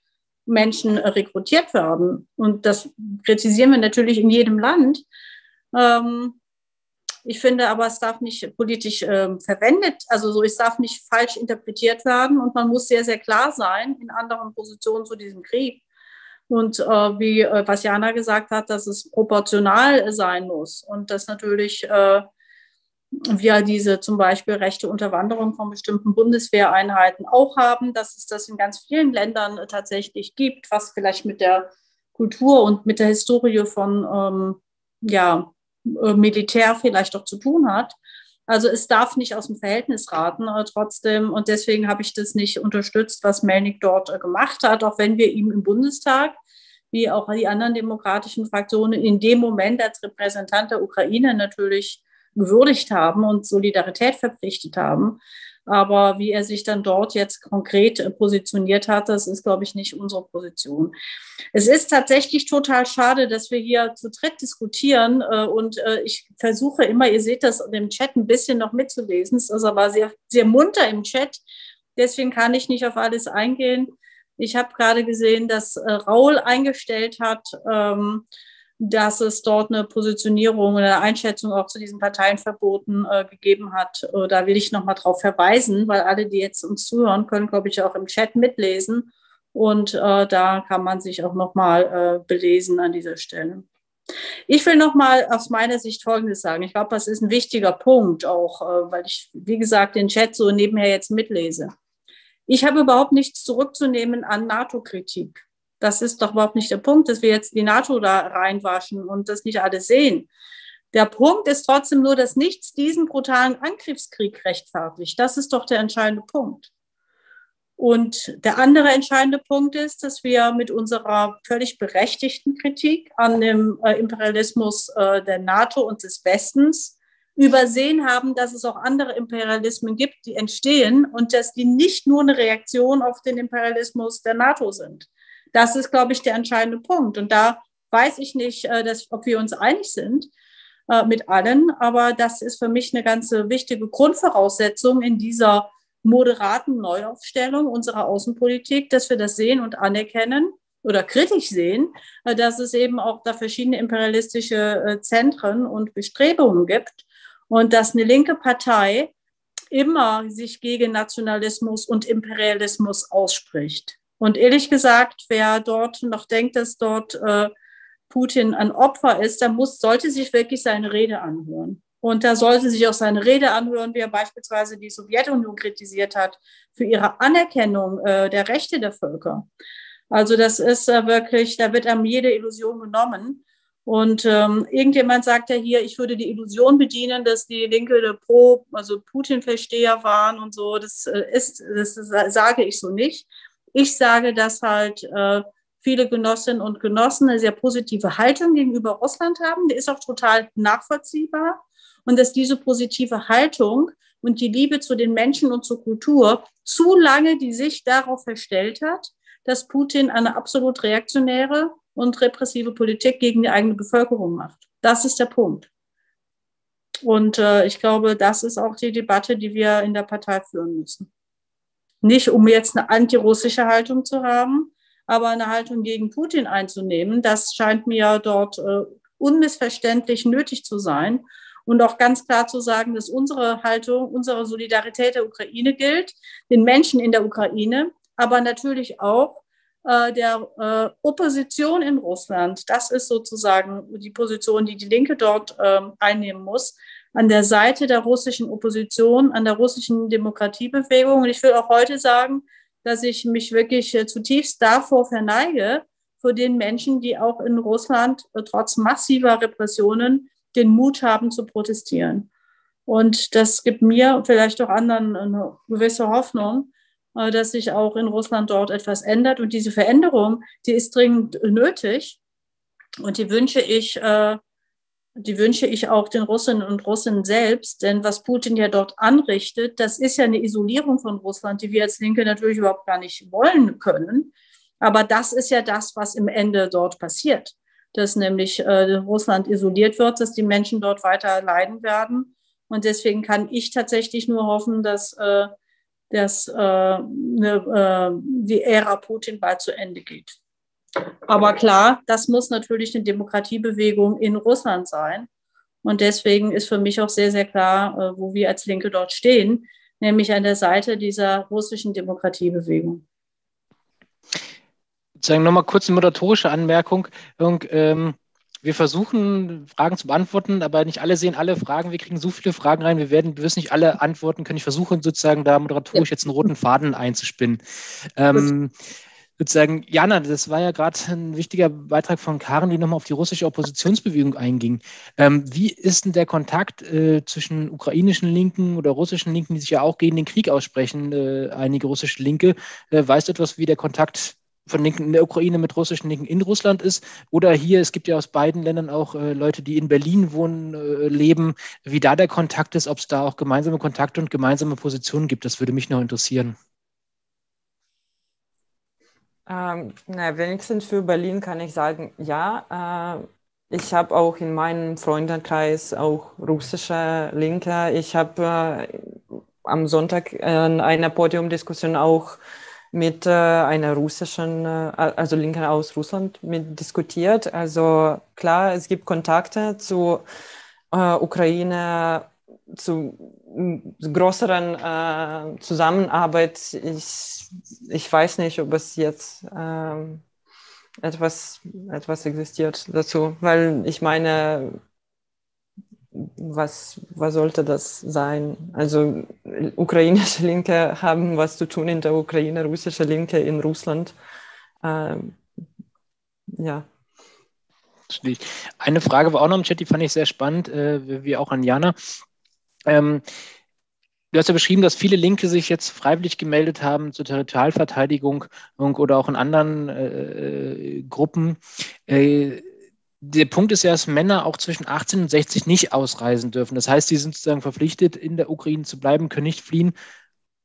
Menschen äh, rekrutiert werden. Und das kritisieren wir natürlich in jedem Land. Ähm, ich finde aber, es darf nicht politisch äh, verwendet, also so, es darf nicht falsch interpretiert werden und man muss sehr, sehr klar sein in anderen Positionen zu diesem Krieg. Und äh, wie äh, was Jana gesagt hat, dass es proportional sein muss und dass natürlich äh, wir diese zum Beispiel rechte Unterwanderung von bestimmten Bundeswehreinheiten auch haben, dass es das in ganz vielen Ländern tatsächlich gibt, was vielleicht mit der Kultur und mit der Historie von ähm, ja, äh, Militär vielleicht auch zu tun hat. Also es darf nicht aus dem Verhältnis raten äh, trotzdem. Und deswegen habe ich das nicht unterstützt, was Melnik dort äh, gemacht hat, auch wenn wir ihm im Bundestag, wie auch die anderen demokratischen Fraktionen, in dem Moment als Repräsentant der Ukraine natürlich gewürdigt haben und Solidarität verpflichtet haben. Aber wie er sich dann dort jetzt konkret äh, positioniert hat, das ist, glaube ich, nicht unsere Position. Es ist tatsächlich total schade, dass wir hier zu dritt diskutieren. Äh, und äh, ich versuche immer, ihr seht das im Chat ein bisschen noch mitzulesen. Es ist aber sehr, sehr munter im Chat. Deswegen kann ich nicht auf alles eingehen. Ich habe gerade gesehen, dass Raul eingestellt hat. Ähm, dass es dort eine Positionierung oder eine Einschätzung auch zu diesen Parteienverboten äh, gegeben hat. Äh, da will ich nochmal drauf verweisen, weil alle, die jetzt uns zuhören, können, glaube ich, auch im Chat mitlesen. Und äh, da kann man sich auch nochmal äh, belesen an dieser Stelle. Ich will nochmal aus meiner Sicht Folgendes sagen. Ich glaube, das ist ein wichtiger Punkt auch, äh, weil ich, wie gesagt, den Chat so nebenher jetzt mitlese. Ich habe überhaupt nichts zurückzunehmen an NATO-Kritik. Das ist doch überhaupt nicht der Punkt, dass wir jetzt die NATO da reinwaschen und das nicht alle sehen. Der Punkt ist trotzdem nur, dass nichts diesen brutalen Angriffskrieg rechtfertigt. Das ist doch der entscheidende Punkt. Und der andere entscheidende Punkt ist, dass wir mit unserer völlig berechtigten Kritik an dem äh, Imperialismus äh, der NATO und des Westens übersehen haben, dass es auch andere Imperialismen gibt, die entstehen und dass die nicht nur eine Reaktion auf den Imperialismus der NATO sind. Das ist, glaube ich, der entscheidende Punkt. Und da weiß ich nicht, äh, dass, ob wir uns einig sind äh, mit allen, aber das ist für mich eine ganz wichtige Grundvoraussetzung in dieser moderaten Neuaufstellung unserer Außenpolitik, dass wir das sehen und anerkennen oder kritisch sehen, äh, dass es eben auch da verschiedene imperialistische Zentren und Bestrebungen gibt und dass eine linke Partei immer sich gegen Nationalismus und Imperialismus ausspricht. Und ehrlich gesagt, wer dort noch denkt, dass dort äh, Putin ein Opfer ist, der muss, sollte sich wirklich seine Rede anhören. Und da sollte sich auch seine Rede anhören, wie er beispielsweise die Sowjetunion kritisiert hat für ihre Anerkennung äh, der Rechte der Völker. Also das ist äh, wirklich, da wird einem jede Illusion genommen. Und ähm, irgendjemand sagt ja hier, ich würde die Illusion bedienen, dass die Linke pro, also Putin-Versteher waren und so. Das äh, ist, das sage ich so nicht. Ich sage, dass halt äh, viele Genossinnen und Genossen eine sehr positive Haltung gegenüber Russland haben. Die ist auch total nachvollziehbar. Und dass diese positive Haltung und die Liebe zu den Menschen und zur Kultur zu lange die Sicht darauf verstellt hat, dass Putin eine absolut reaktionäre und repressive Politik gegen die eigene Bevölkerung macht. Das ist der Punkt. Und äh, ich glaube, das ist auch die Debatte, die wir in der Partei führen müssen. Nicht, um jetzt eine antirussische Haltung zu haben, aber eine Haltung gegen Putin einzunehmen. Das scheint mir dort äh, unmissverständlich nötig zu sein. Und auch ganz klar zu sagen, dass unsere Haltung, unsere Solidarität der Ukraine gilt, den Menschen in der Ukraine, aber natürlich auch äh, der äh, Opposition in Russland. Das ist sozusagen die Position, die die Linke dort äh, einnehmen muss an der Seite der russischen Opposition, an der russischen Demokratiebewegung. Und ich will auch heute sagen, dass ich mich wirklich äh, zutiefst davor verneige, vor den Menschen, die auch in Russland äh, trotz massiver Repressionen den Mut haben zu protestieren. Und das gibt mir und vielleicht auch anderen eine gewisse Hoffnung, äh, dass sich auch in Russland dort etwas ändert. Und diese Veränderung, die ist dringend nötig. Und die wünsche ich die wünsche ich auch den Russinnen und Russen selbst, denn was Putin ja dort anrichtet, das ist ja eine Isolierung von Russland, die wir als Linke natürlich überhaupt gar nicht wollen können. Aber das ist ja das, was im Ende dort passiert, dass nämlich äh, Russland isoliert wird, dass die Menschen dort weiter leiden werden. Und deswegen kann ich tatsächlich nur hoffen, dass, äh, dass äh, eine, äh, die Ära Putin bald zu Ende geht. Aber klar, das muss natürlich eine Demokratiebewegung in Russland sein. Und deswegen ist für mich auch sehr, sehr klar, äh, wo wir als Linke dort stehen, nämlich an der Seite dieser russischen Demokratiebewegung. Sagen nochmal kurz eine moderatorische Anmerkung. Ähm, wir versuchen, Fragen zu beantworten, aber nicht alle sehen alle Fragen. Wir kriegen so viele Fragen rein, wir werden gewiss nicht alle antworten können. Ich versuche sozusagen da moderatorisch jetzt einen roten Faden einzuspinnen. Ähm, sozusagen, Jana, das war ja gerade ein wichtiger Beitrag von Karen, die nochmal auf die russische Oppositionsbewegung einging. Ähm, wie ist denn der Kontakt äh, zwischen ukrainischen Linken oder russischen Linken, die sich ja auch gegen den Krieg aussprechen, äh, einige russische Linke? Äh, weißt du etwas, wie der Kontakt von Linken in der Ukraine mit russischen Linken in Russland ist? Oder hier, es gibt ja aus beiden Ländern auch äh, Leute, die in Berlin wohnen, äh, leben, wie da der Kontakt ist, ob es da auch gemeinsame Kontakte und gemeinsame Positionen gibt. Das würde mich noch interessieren. Ähm, na, wenigstens für Berlin kann ich sagen, ja. Äh, ich habe auch in meinem Freundenkreis auch russische Linke. Ich habe äh, am Sonntag in einer Podiumdiskussion auch mit äh, einer russischen, äh, also Linken aus Russland mit diskutiert. Also klar, es gibt Kontakte zu äh, Ukraine, zu größeren äh, Zusammenarbeit. Ich, ich weiß nicht, ob es jetzt ähm, etwas, etwas existiert dazu, weil ich meine, was, was sollte das sein? Also ukrainische Linke haben was zu tun in der Ukraine, russische Linke in Russland. Ähm, ja. Eine Frage war auch noch im Chat, die fand ich sehr spannend, äh, wie auch an Jana. Ähm, du hast ja beschrieben, dass viele Linke sich jetzt freiwillig gemeldet haben zur Territorialverteidigung oder auch in anderen äh, Gruppen. Äh, der Punkt ist ja, dass Männer auch zwischen 18 und 60 nicht ausreisen dürfen. Das heißt, sie sind sozusagen verpflichtet, in der Ukraine zu bleiben, können nicht fliehen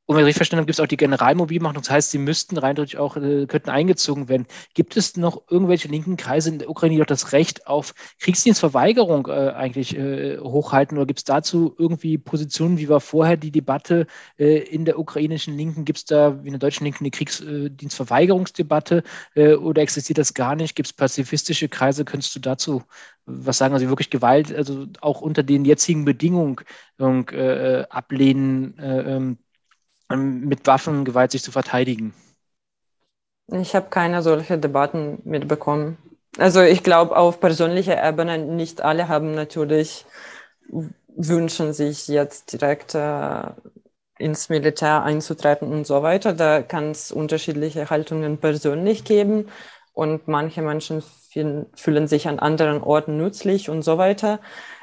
und wenn ich verstanden habe, gibt es auch die Generalmobilmachung. Das heißt, sie müssten rein durch auch, äh, könnten eingezogen werden. Gibt es noch irgendwelche linken Kreise in der Ukraine, die doch das Recht auf Kriegsdienstverweigerung äh, eigentlich äh, hochhalten? Oder gibt es dazu irgendwie Positionen, wie war vorher die Debatte äh, in der ukrainischen Linken? Gibt es da wie in der deutschen Linken eine Kriegsdienstverweigerungsdebatte äh, oder existiert das gar nicht? Gibt es pazifistische Kreise? Könntest du dazu was sagen, also wirklich Gewalt, also auch unter den jetzigen Bedingungen äh, ablehnen? Ähm, mit Waffengewalt sich zu verteidigen? Ich habe keine solche Debatten mitbekommen. Also ich glaube, auf persönlicher Ebene nicht alle haben natürlich wünschen sich jetzt direkt äh, ins Militär einzutreten und so weiter. Da kann es unterschiedliche Haltungen persönlich geben und manche Menschen fühlen sich an anderen Orten nützlich und so weiter.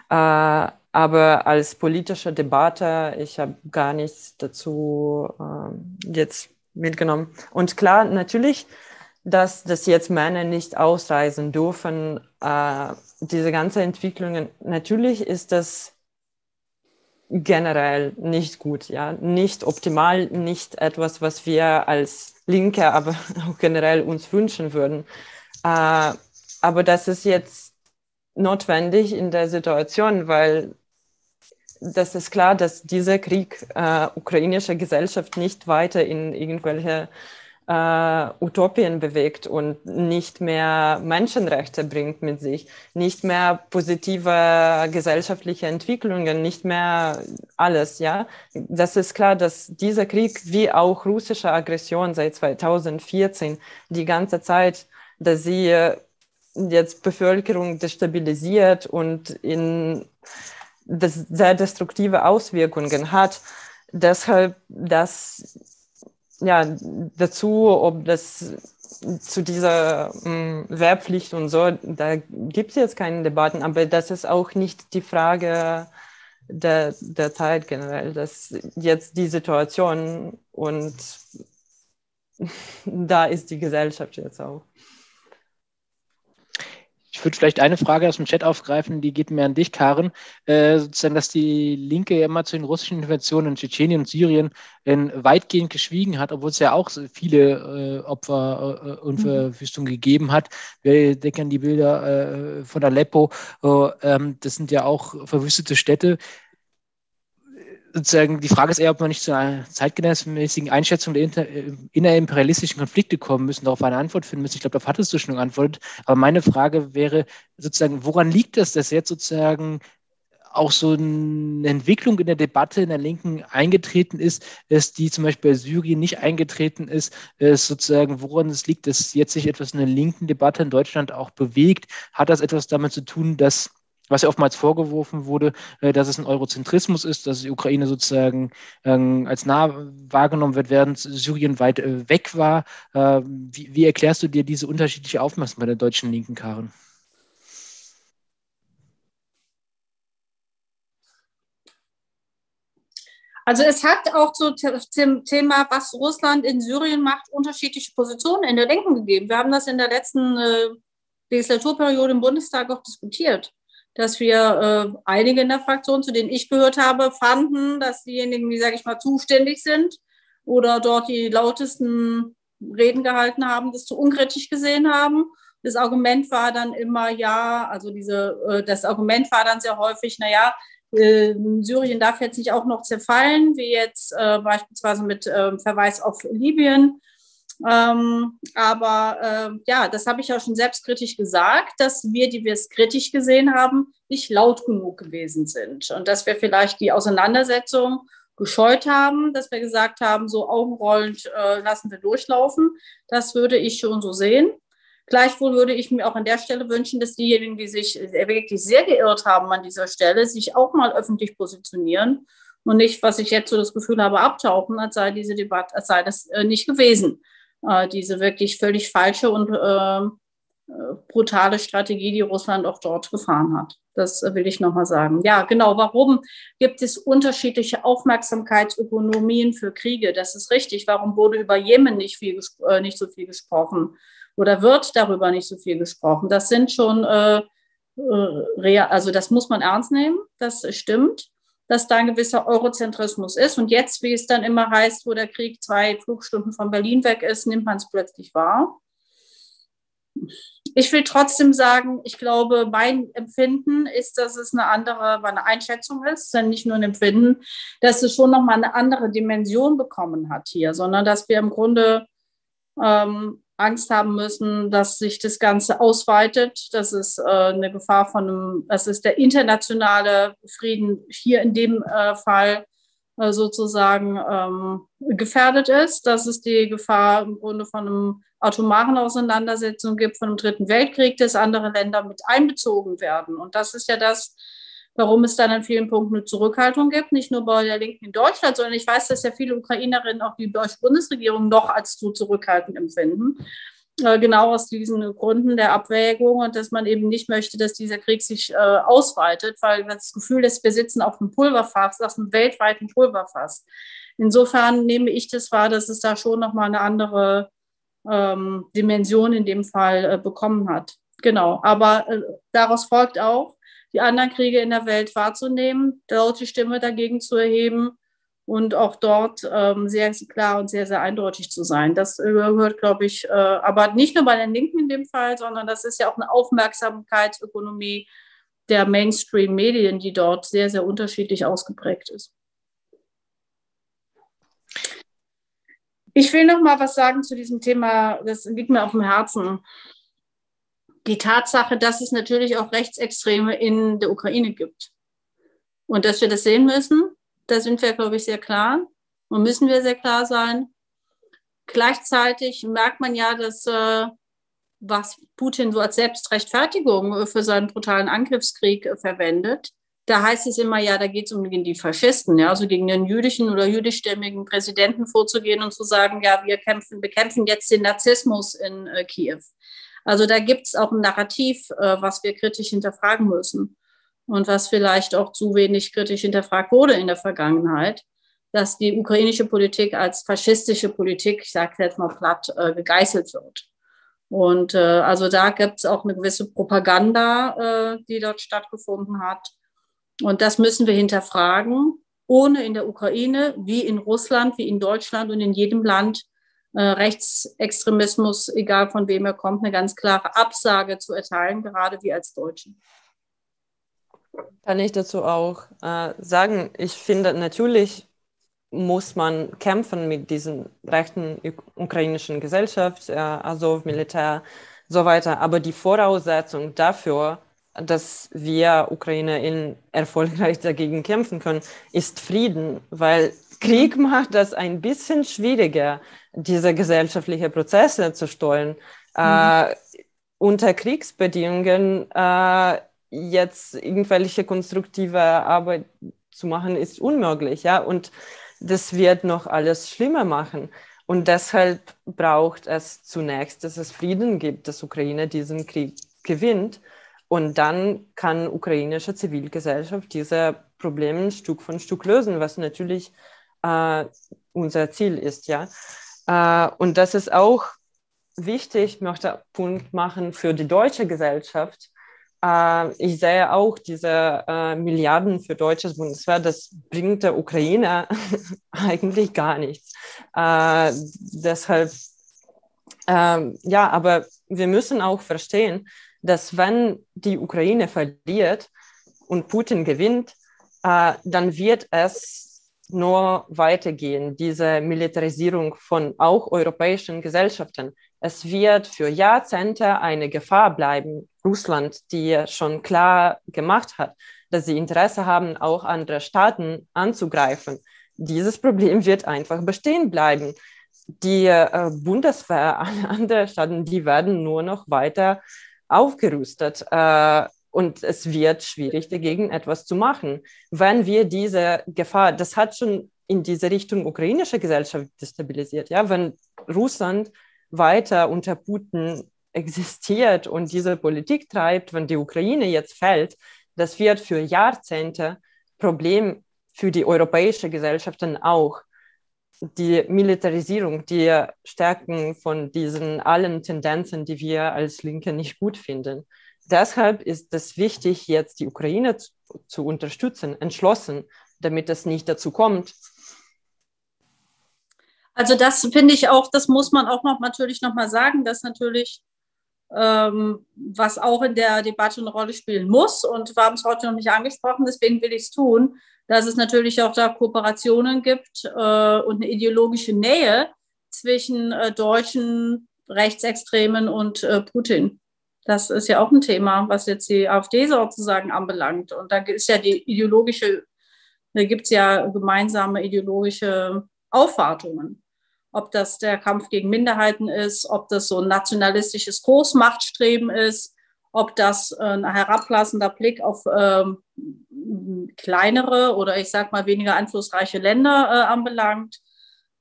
Äh, aber als politische Debatte, ich habe gar nichts dazu äh, jetzt mitgenommen. Und klar, natürlich, dass, dass jetzt Männer nicht ausreisen dürfen, äh, diese ganze Entwicklungen, natürlich ist das generell nicht gut, ja, nicht optimal, nicht etwas, was wir als Linke, aber auch generell uns wünschen würden. Äh, aber das ist jetzt notwendig in der Situation, weil das ist klar, dass dieser Krieg äh, ukrainische Gesellschaft nicht weiter in irgendwelche äh, Utopien bewegt und nicht mehr Menschenrechte bringt mit sich, nicht mehr positive gesellschaftliche Entwicklungen, nicht mehr alles, ja. Das ist klar, dass dieser Krieg wie auch russische Aggression seit 2014 die ganze Zeit, dass sie jetzt Bevölkerung destabilisiert und in das sehr destruktive Auswirkungen hat. Deshalb das ja dazu, ob das zu dieser mh, hm, Wehrpflicht und so, da gibt es jetzt keine Debatten, aber das ist auch nicht die Frage der, der Zeit generell, dass jetzt die Situation und da ist die Gesellschaft jetzt auch. Ich würde vielleicht eine Frage aus dem Chat aufgreifen, die geht mir an dich, Karen. Äh, sozusagen, dass die Linke immer zu den russischen Interventionen in Tschetschenien und Syrien in weitgehend geschwiegen hat, obwohl es ja auch viele äh, Opfer äh, und mhm. Verwüstungen gegeben hat. Wir denken an die Bilder äh, von Aleppo. Äh, ähm, das sind ja auch verwüstete Städte sozusagen die Frage ist eher, ob wir nicht zu einer zeitgenössischen Einschätzung der inter, äh, innerimperialistischen Konflikte kommen müssen, darauf eine Antwort finden müssen. Ich glaube, darauf hattest du schon geantwortet. Aber meine Frage wäre sozusagen, woran liegt das, dass jetzt sozusagen auch so eine Entwicklung in der Debatte in der Linken eingetreten ist, ist die zum Beispiel bei Syrien nicht eingetreten ist, ist sozusagen, woran es liegt, dass jetzt sich etwas in der linken Debatte in Deutschland auch bewegt. Hat das etwas damit zu tun, dass was ja oftmals vorgeworfen wurde, äh, dass es ein Eurozentrismus ist, dass die Ukraine sozusagen ähm, als nah wahrgenommen wird, während Syrien weit äh, weg war. Äh, wie, wie, erklärst du dir diese unterschiedliche Aufmerksamkeit der deutschen Linken, Karen? Also es hat auch zu dem Thema, was Russland in Syrien macht, unterschiedliche Positionen in der Linken gegeben. Wir haben das in der letzten äh, Legislaturperiode im Bundestag auch diskutiert dass wir äh, einige in der Fraktion, zu denen ich gehört habe, fanden, dass diejenigen, die, sage ich mal, zuständig sind oder dort die lautesten Reden gehalten haben, das zu unkritisch gesehen haben. Das Argument war dann immer, ja, also diese, äh, das Argument war dann sehr häufig, naja, äh, Syrien darf jetzt nicht auch noch zerfallen, wie jetzt äh, beispielsweise mit äh, Verweis auf Libyen. Ähm, aber äh, ja, das habe ich ja schon selbstkritisch gesagt, dass wir, die wir es kritisch gesehen haben, nicht laut genug gewesen sind und dass wir vielleicht die Auseinandersetzung gescheut haben, dass wir gesagt haben, so augenrollend äh, lassen wir durchlaufen. Das würde ich schon so sehen. Gleichwohl würde ich mir auch an der Stelle wünschen, dass diejenigen, die sich wirklich sehr geirrt haben an dieser Stelle, sich auch mal öffentlich positionieren und nicht, was ich jetzt so das Gefühl habe, abtauchen, als sei diese Debatte, als sei das äh, nicht gewesen äh, diese wirklich völlig falsche und äh, brutale Strategie, die Russland auch dort gefahren hat. Das will ich nochmal sagen. Ja, genau. Warum gibt es unterschiedliche Aufmerksamkeitsökonomien für Kriege? Das ist richtig. Warum wurde über Jemen nicht, viel, äh, nicht so viel gesprochen? Oder wird darüber nicht so viel gesprochen? Das sind schon, äh, äh, also das muss man ernst nehmen. Das stimmt dass da ein gewisser Eurozentrismus ist. Und jetzt, wie es dann immer heißt, wo der Krieg zwei Flugstunden von Berlin weg ist, nimmt man es plötzlich wahr. Ich will trotzdem sagen, ich glaube, mein Empfinden ist, dass es eine andere, eine Einschätzung ist, denn nicht nur ein Empfinden, dass es schon nochmal eine andere Dimension bekommen hat hier, sondern dass wir im Grunde ähm, Angst haben müssen, dass sich das Ganze ausweitet. Das ist äh, eine Gefahr von einem, das ist der internationale Frieden hier in dem äh, Fall äh, sozusagen ähm, gefährdet ist, dass es die Gefahr im Grunde von einem atomaren Auseinandersetzung gibt, von einem Dritten Weltkrieg, dass andere Länder mit einbezogen werden. Und das ist ja das, warum es dann an vielen Punkten eine Zurückhaltung gibt, nicht nur bei der Linken in Deutschland, sondern ich weiß, dass ja viele Ukrainerinnen auch die deutsche Bundesregierung noch als zu zurückhaltend empfinden. Äh, genau aus diesen Gründen der Abwägung und dass man eben nicht möchte, dass dieser Krieg sich äh, ausweitet, weil das Gefühl ist, wir sitzen auf einem Pulverfass, auf einem weltweiten Pulverfass. Insofern nehme ich das wahr, dass es da schon nochmal eine andere ähm, Dimension in dem Fall äh, bekommen hat. Genau, aber äh, daraus folgt auch, die anderen Kriege in der Welt wahrzunehmen, dort die Stimme dagegen zu erheben und auch dort ähm, sehr klar und sehr, sehr eindeutig zu sein. Das gehört, glaube ich, äh, aber nicht nur bei den Linken in dem Fall, sondern das ist ja auch eine Aufmerksamkeitsökonomie der Mainstream-Medien, die dort sehr, sehr unterschiedlich ausgeprägt ist. Ich will noch mal was sagen zu diesem Thema, das liegt mir auf dem Herzen die Tatsache, dass es natürlich auch Rechtsextreme in der Ukraine gibt. Und dass wir das sehen müssen, da sind wir, glaube ich, sehr klar und müssen wir sehr klar sein. Gleichzeitig merkt man ja, dass äh, was Putin so als Selbstrechtfertigung für seinen brutalen Angriffskrieg äh, verwendet, da heißt es immer, ja, da geht es um die Faschisten, ja, also gegen den jüdischen oder jüdischstämmigen Präsidenten vorzugehen und zu sagen, ja, wir kämpfen, bekämpfen jetzt den Narzissmus in äh, Kiew. Also da gibt es auch ein Narrativ, äh, was wir kritisch hinterfragen müssen und was vielleicht auch zu wenig kritisch hinterfragt wurde in der Vergangenheit, dass die ukrainische Politik als faschistische Politik, ich sage jetzt mal platt, äh, gegeißelt wird. Und äh, also da gibt es auch eine gewisse Propaganda, äh, die dort stattgefunden hat. Und das müssen wir hinterfragen, ohne in der Ukraine, wie in Russland, wie in Deutschland und in jedem Land Rechtsextremismus, egal von wem er kommt, eine ganz klare Absage zu erteilen, gerade wir als Deutschen. Kann ich dazu auch äh, sagen, ich finde natürlich muss man kämpfen mit diesen rechten ukrainischen Gesellschaft, äh, Azov, Militär, so weiter. Aber die Voraussetzung dafür, dass wir Ukraine erfolgreich dagegen kämpfen können, ist Frieden, weil Krieg macht das ein bisschen schwieriger, diese gesellschaftlichen Prozesse zu steuern. Mhm. Äh, unter Kriegsbedingungen äh, jetzt irgendwelche konstruktive Arbeit zu machen, ist unmöglich. Ja? Und das wird noch alles schlimmer machen. Und deshalb braucht es zunächst, dass es Frieden gibt, dass Ukraine diesen Krieg gewinnt. Und dann kann ukrainische Zivilgesellschaft diese Probleme Stück von Stück lösen, was natürlich äh, unser Ziel ist. Ja? Äh, und das ist auch wichtig, ich möchte Punkt machen für die deutsche Gesellschaft, äh, ich sehe auch diese äh, Milliarden für deutsches Bundeswehr, das bringt der Ukraine eigentlich gar nichts. Äh, deshalb, ähm, ja, aber wir müssen auch verstehen, dass wenn die Ukraine verliert und Putin gewinnt, äh, dann wird es nur weitergehen, diese Militarisierung von auch europäischen Gesellschaften. Es wird für Jahrzehnte eine Gefahr bleiben, Russland, die schon klar gemacht hat, dass sie Interesse haben, auch andere Staaten anzugreifen. Dieses Problem wird einfach bestehen bleiben. Die äh, Bundeswehr, alle anderen Staaten, die werden nur noch weiter aufgerüstet. Äh, und es wird schwierig, dagegen etwas zu machen. Wenn wir diese Gefahr, das hat schon in diese Richtung ukrainische Gesellschaft destabilisiert, ja, wenn Russland weiter unter Putin existiert und diese Politik treibt, wenn die Ukraine jetzt fällt, das wird für Jahrzehnte Problem für die europäische Gesellschaft dann auch. Die Militarisierung, die Stärken von diesen allen Tendenzen, die wir als Linke nicht gut finden. Deshalb ist es wichtig, jetzt die Ukraine zu, zu unterstützen, entschlossen, damit es nicht dazu kommt, also das finde ich auch, das muss man auch noch natürlich noch mal sagen, dass natürlich ähm, was auch in der Debatte eine Rolle spielen muss. Und wir haben es heute noch nicht angesprochen, deswegen will ich es tun, dass es natürlich auch da Kooperationen gibt äh, und eine ideologische Nähe zwischen äh, deutschen Rechtsextremen und äh, Putin. Das ist ja auch ein Thema, was jetzt die AfD sozusagen anbelangt. Und da ist ja die ideologische, da gibt es ja gemeinsame ideologische Aufwartungen ob das der Kampf gegen Minderheiten ist, ob das so ein nationalistisches Großmachtstreben ist, ob das ein herablassender Blick auf ähm, kleinere oder ich sag mal weniger einflussreiche Länder äh, anbelangt,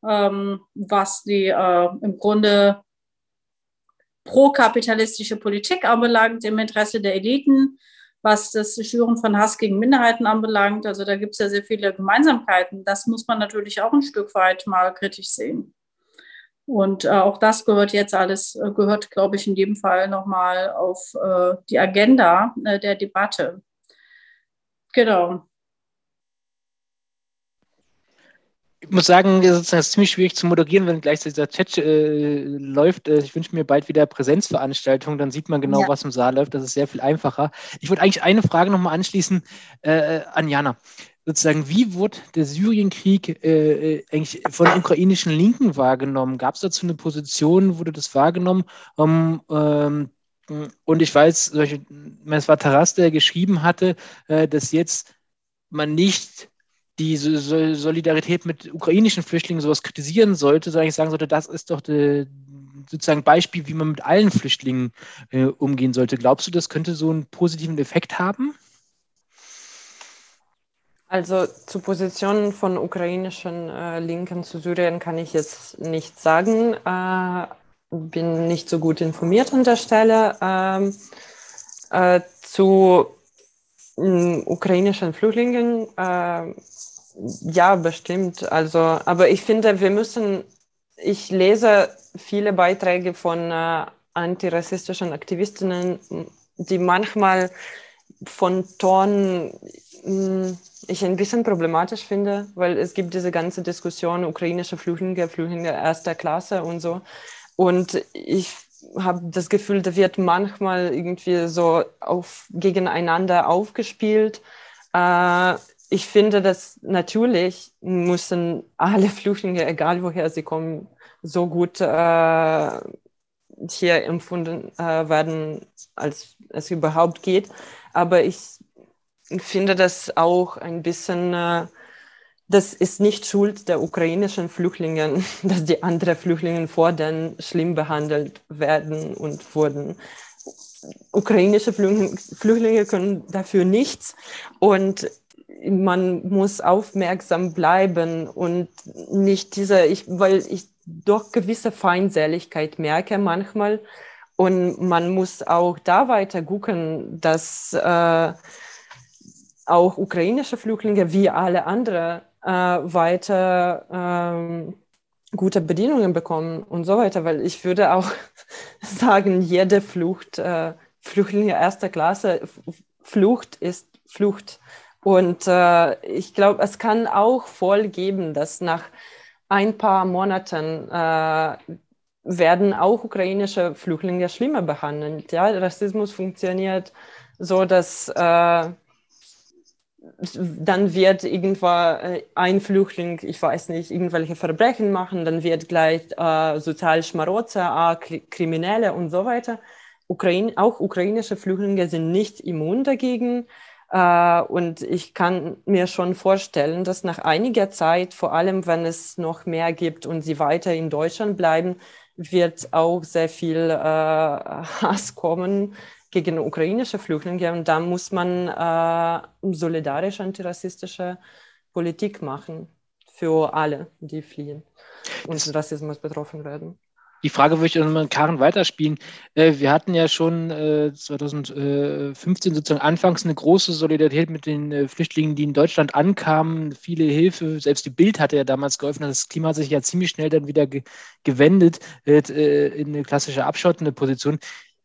ähm, was die äh, im Grunde prokapitalistische Politik anbelangt, im Interesse der Eliten, was das Schüren von Hass gegen Minderheiten anbelangt. Also da gibt es ja sehr viele Gemeinsamkeiten. Das muss man natürlich auch ein Stück weit mal kritisch sehen. Und äh, auch das gehört jetzt alles, äh, gehört, glaube ich, in jedem Fall nochmal auf äh, die Agenda äh, der Debatte. Genau. Ich muss sagen, es ist ziemlich schwierig zu moderieren, wenn gleichzeitig dieser Chat äh, läuft. Äh, ich wünsche mir bald wieder Präsenzveranstaltungen, dann sieht man genau, ja. was im Saal läuft. Das ist sehr viel einfacher. Ich wollte eigentlich eine Frage nochmal anschließen an Jana sozusagen, wie wurde der Syrienkrieg äh, äh, eigentlich von ukrainischen Linken wahrgenommen? Gab es dazu eine Position, wurde das wahrgenommen? Um, ähm, und ich weiß, es war Taras, der geschrieben hatte, äh, dass jetzt man nicht die Solidarität mit ukrainischen Flüchtlingen sowas kritisieren sollte, sondern ich sagen sollte, das ist doch die, sozusagen Beispiel, wie man mit allen Flüchtlingen äh, umgehen sollte. Glaubst du, das könnte so einen positiven Effekt haben? Also zu Positionen von ukrainischen äh, Linken zu Syrien kann ich jetzt nicht sagen. Äh, bin nicht so gut informiert an der Stelle. Ähm, äh, zu ukrainischen Flüchtlingen, äh, ja, bestimmt. Also, aber ich finde, wir müssen, ich lese viele Beiträge von äh, antirassistischen Aktivistinnen, die manchmal von Ton hm, ich ein bisschen problematisch finde, weil es gibt diese ganze Diskussion ukrainische Flüchtlinge, Flüchtlinge erster Klasse und so. Und ich habe das Gefühl, da wird manchmal irgendwie so auf, gegeneinander aufgespielt. Äh, ich finde, dass natürlich müssen alle Flüchtlinge, egal woher sie kommen, so gut äh, hier empfunden äh, werden, als es überhaupt geht. Aber ich finde das auch ein bisschen, äh, das ist nicht Schuld der ukrainischen Flüchtlinge, dass die anderen Flüchtlinge vor denen schlimm behandelt werden und wurden. Ukrainische Flüchtlinge können dafür nichts und man muss aufmerksam bleiben und nicht diese, ich, weil ich doch gewisse Feindseligkeit merke manchmal und man muss auch da weiter gucken, dass äh, auch ukrainische Flüchtlinge wie alle anderen äh, weiter ähm, gute Bedingungen bekommen und so weiter, weil ich würde auch sagen, jede Flucht, äh, Flüchtlinge erster Klasse, Flucht ist Flucht. Und äh, ich glaube, es kann auch voll geben, dass nach ein paar Monaten äh, werden auch ukrainische Flüchtlinge schlimmer behandelt. Ja? Rassismus funktioniert so, dass äh, dann wird irgendwann äh, ein Flüchtling, ich weiß nicht, irgendwelche Verbrechen machen, dann wird gleich äh, sozial Schmarotzer, äh, Kriminelle und so weiter. Ukraine, auch ukrainische Flüchtlinge sind nicht immun dagegen. Äh, und ich kann mir schon vorstellen, dass nach einiger Zeit, vor allem wenn es noch mehr gibt und sie weiter in Deutschland bleiben, wird auch sehr viel äh, Hass kommen gegen ukrainische Flüchtlinge. Und da muss man äh, solidarische antirassistische Politik machen für alle, die fliehen und Rassismus betroffen werden. Die Frage würde ich nochmal an Karen weiterspielen. Äh, wir hatten ja schon 2015 äh, sozusagen anfangs eine große Solidarität mit den äh, Flüchtlingen, die in Deutschland ankamen. Viele Hilfe, selbst die Bild hatte ja damals geholfen. Das Klima hat sich ja ziemlich schnell dann wieder gewendet in eine klassische abschottende Position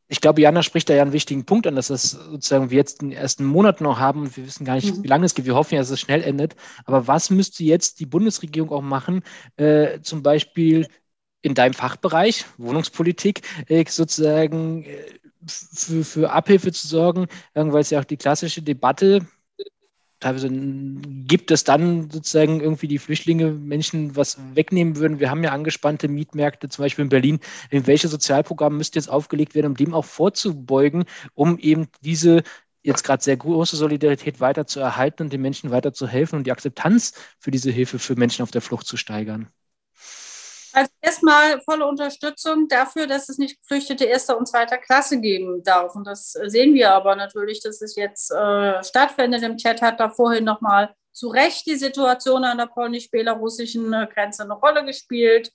ich glaube, Jana spricht da ja einen wichtigen Punkt an, dass das sozusagen wir jetzt den ersten Monat noch haben und wir wissen gar nicht, mhm. wie lange es geht. Wir hoffen ja, dass es schnell endet. Aber was müsste jetzt die Bundesregierung auch machen, äh, zum Beispiel in deinem Fachbereich, Wohnungspolitik, äh, sozusagen äh, für, für Abhilfe zu sorgen, weil es ja auch die klassische Debatte teilweise gibt es dann sozusagen irgendwie die Flüchtlinge Menschen was wegnehmen würden. Wir haben ja angespannte Mietmärkte, zum Beispiel in Berlin. Welche Sozialprogramme müsste jetzt aufgelegt werden, um dem auch vorzubeugen, um eben diese jetzt gerade sehr große Solidarität weiter zu erhalten und den Menschen weiter zu helfen und die Akzeptanz für diese Hilfe für Menschen auf der Flucht zu steigern? Also erstmal volle Unterstützung dafür, dass es nicht Geflüchtete erster und zweiter Klasse geben darf. Und das sehen wir aber natürlich, dass es jetzt äh, stattfindet. Im Chat hat da vorhin nochmal zu Recht die Situation an der polnisch-belarussischen äh, Grenze eine Rolle gespielt.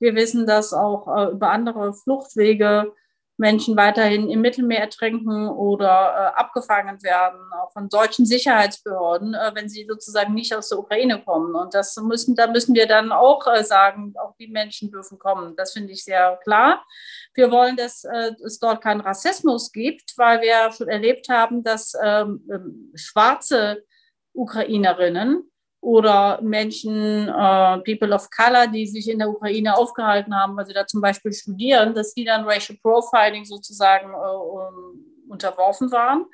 Wir wissen, dass auch äh, über andere Fluchtwege Menschen weiterhin im Mittelmeer ertrinken oder äh, abgefangen werden, auch von deutschen Sicherheitsbehörden, äh, wenn sie sozusagen nicht aus der Ukraine kommen. Und das müssen, da müssen wir dann auch äh, sagen, auch die Menschen dürfen kommen. Das finde ich sehr klar. Wir wollen, dass äh, es dort keinen Rassismus gibt, weil wir schon erlebt haben, dass ähm, ähm schwarze Ukrainerinnen oder Menschen, äh, People of Color, die sich in der Ukraine aufgehalten haben, weil sie da zum Beispiel studieren, dass die dann Racial Profiling sozusagen äh, unterworfen waren.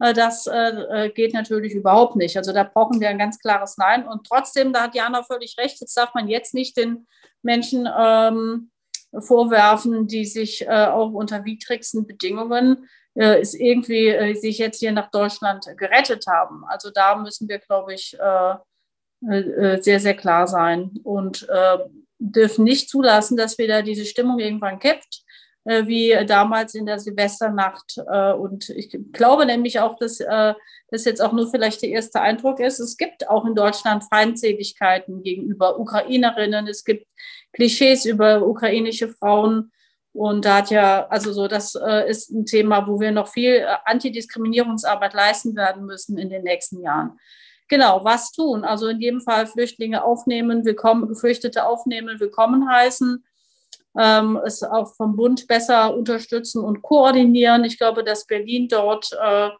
Äh, das äh, geht natürlich überhaupt nicht. Also da brauchen wir ein ganz klares Nein. Und trotzdem, da hat Jana völlig recht, jetzt darf man jetzt nicht den Menschen ähm, vorwerfen, die sich äh, auch unter widrigsten Bedingungen äh, ist irgendwie äh, sich jetzt hier nach Deutschland gerettet haben. Also da müssen wir, glaube ich, äh, äh, sehr, sehr klar sein und äh, dürfen nicht zulassen, dass wieder diese Stimmung irgendwann kippt, äh, wie damals in der Silvesternacht. Äh, und ich glaube nämlich auch, dass äh, das jetzt auch nur vielleicht der erste Eindruck ist. Es gibt auch in Deutschland Feindseligkeiten gegenüber Ukrainerinnen. Es gibt Klischees über ukrainische Frauen. Und da hat ja, also so, das äh, ist ein Thema, wo wir noch viel Antidiskriminierungsarbeit leisten werden müssen in den nächsten Jahren. Genau, was tun? Also in jedem Fall Flüchtlinge aufnehmen, willkommen, Geflüchtete aufnehmen, willkommen heißen. ähm, es auch vom Bund besser unterstützen und koordinieren. Ich glaube, dass Berlin dort äh,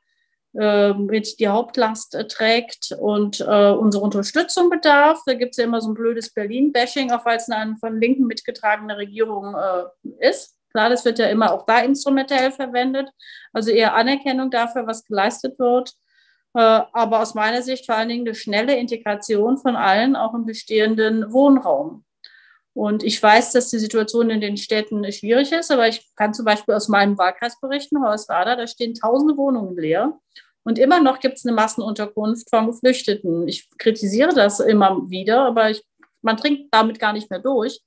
äh, mit die Hauptlast äh, trägt und äh, unsere Unterstützung bedarf. Da gibt es ja immer so ein blödes Berlin-Bashing, auch weil es eine von Linken mitgetragene Regierung äh, ist. Klar, das wird ja immer auch da instrumentell verwendet. Also eher Anerkennung dafür, was geleistet wird. Äh, aber aus meiner Sicht vor allen Dingen eine schnelle Integration von allen, auch im bestehenden Wohnraum. Und ich weiß, dass die Situation in den Städten schwierig ist, aber ich kann zum Beispiel aus meinem Wahlkreis berichten, Hoyerswerda, da stehen tausende Wohnungen leer. Und immer noch gibt es eine Massenunterkunft von Geflüchteten. Ich kritisiere das immer wieder, aber ich, man dringt damit gar nicht mehr durch,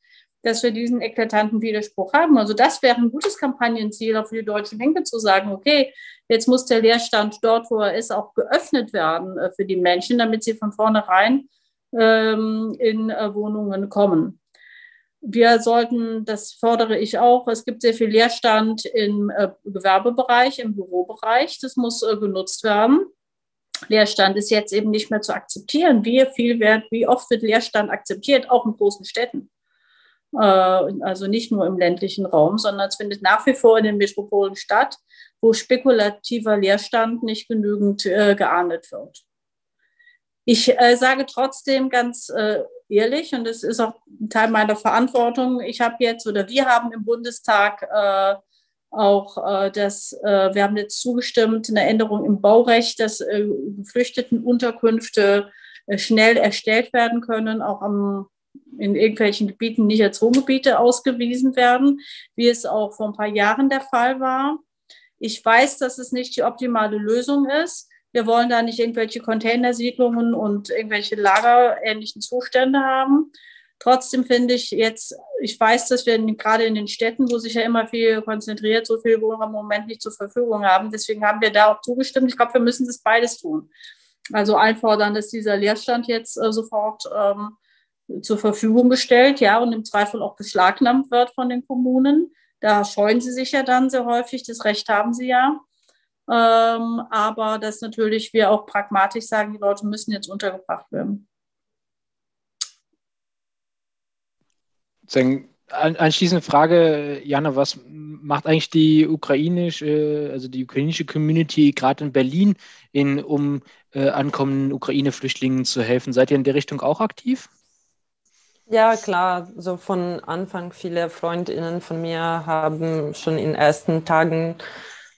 dass wir diesen eklatanten Widerspruch haben. Also das wäre ein gutes Kampagnenziel auch für die deutschen Linke zu sagen, okay, jetzt muss der Leerstand dort, wo er ist, auch geöffnet werden äh, für die Menschen, damit sie von vornherein ähm, in äh, Wohnungen kommen. Wir sollten, das fordere ich auch, es gibt sehr viel Leerstand im äh, Gewerbebereich, im Bürobereich. Das muss äh, genutzt werden. Leerstand ist jetzt eben nicht mehr zu akzeptieren. Wie viel wird, wie oft wird Leerstand akzeptiert, auch in großen Städten? Äh, also nicht nur im ländlichen Raum, sondern es findet nach wie vor in den Metropolen statt, wo spekulativer Leerstand nicht genügend äh, geahndet wird. Ich äh, sage trotzdem ganz äh, ehrlich, und es ist auch ein Teil meiner Verantwortung, ich habe jetzt oder wir haben im Bundestag äh, auch äh, das, wir haben jetzt zugestimmt, eine Änderung im Baurecht, dass Geflüchtetenunterkünfte äh, schnell erstellt werden können, auch am, in irgendwelchen Gebieten nicht als Wohngebiete ausgewiesen werden, wie es auch vor ein paar Jahren der Fall war. Ich weiß, dass es nicht die optimale Lösung ist. Wir wollen da nicht irgendwelche Containersiedlungen und irgendwelche lagerähnlichen Zustände haben. Trotzdem finde ich jetzt, ich weiß, dass wir gerade in den Städten, wo sich ja immer viel konzentriert, so viel Wohnraum im Moment nicht zur Verfügung haben. Deswegen haben wir da auch zugestimmt. Ich glaube, wir müssen das beides tun. Also einfordern, dass dieser Leerstand jetzt äh, sofort ähm, zur Verfügung gestellt, ja, und im Zweifel auch beschlagnahmt wird von den Kommunen. Da scheuen sie sich ja dann sehr häufig. Das Recht haben sie ja. Ähm, aber dass natürlich wir auch pragmatisch sagen, die Leute müssen jetzt untergebracht werden. Anschließende Frage, Jana, was macht eigentlich die ukrainische, also die ukrainische Community gerade in Berlin, in, um äh, ankommenden Ukraine-Flüchtlingen zu helfen? Seid ihr in der Richtung auch aktiv? Ja, klar. So von Anfang viele Freundinnen von mir haben schon in den ersten Tagen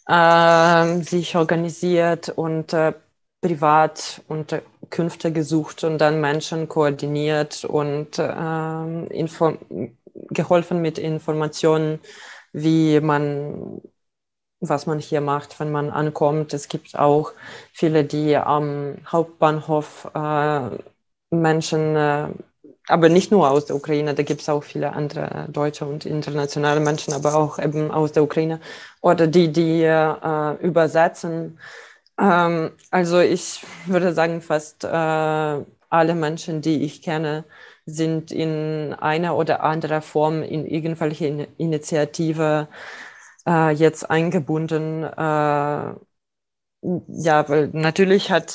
äh, sich organisiert und äh, privat Unterkünfte gesucht und dann Menschen koordiniert und äh, geholfen mit Informationen, wie man was man hier macht, wenn man ankommt. Es gibt auch viele, die am Hauptbahnhof äh, Menschen äh, aber nicht nur aus der Ukraine, da gibt es auch viele andere deutsche und internationale Menschen, aber auch eben aus der Ukraine oder die, die äh, übersetzen. Ähm, also ich würde sagen, fast äh, alle Menschen, die ich kenne, sind in einer oder anderer Form in irgendwelche in Initiative äh, jetzt eingebunden. Äh, ja, weil natürlich hat,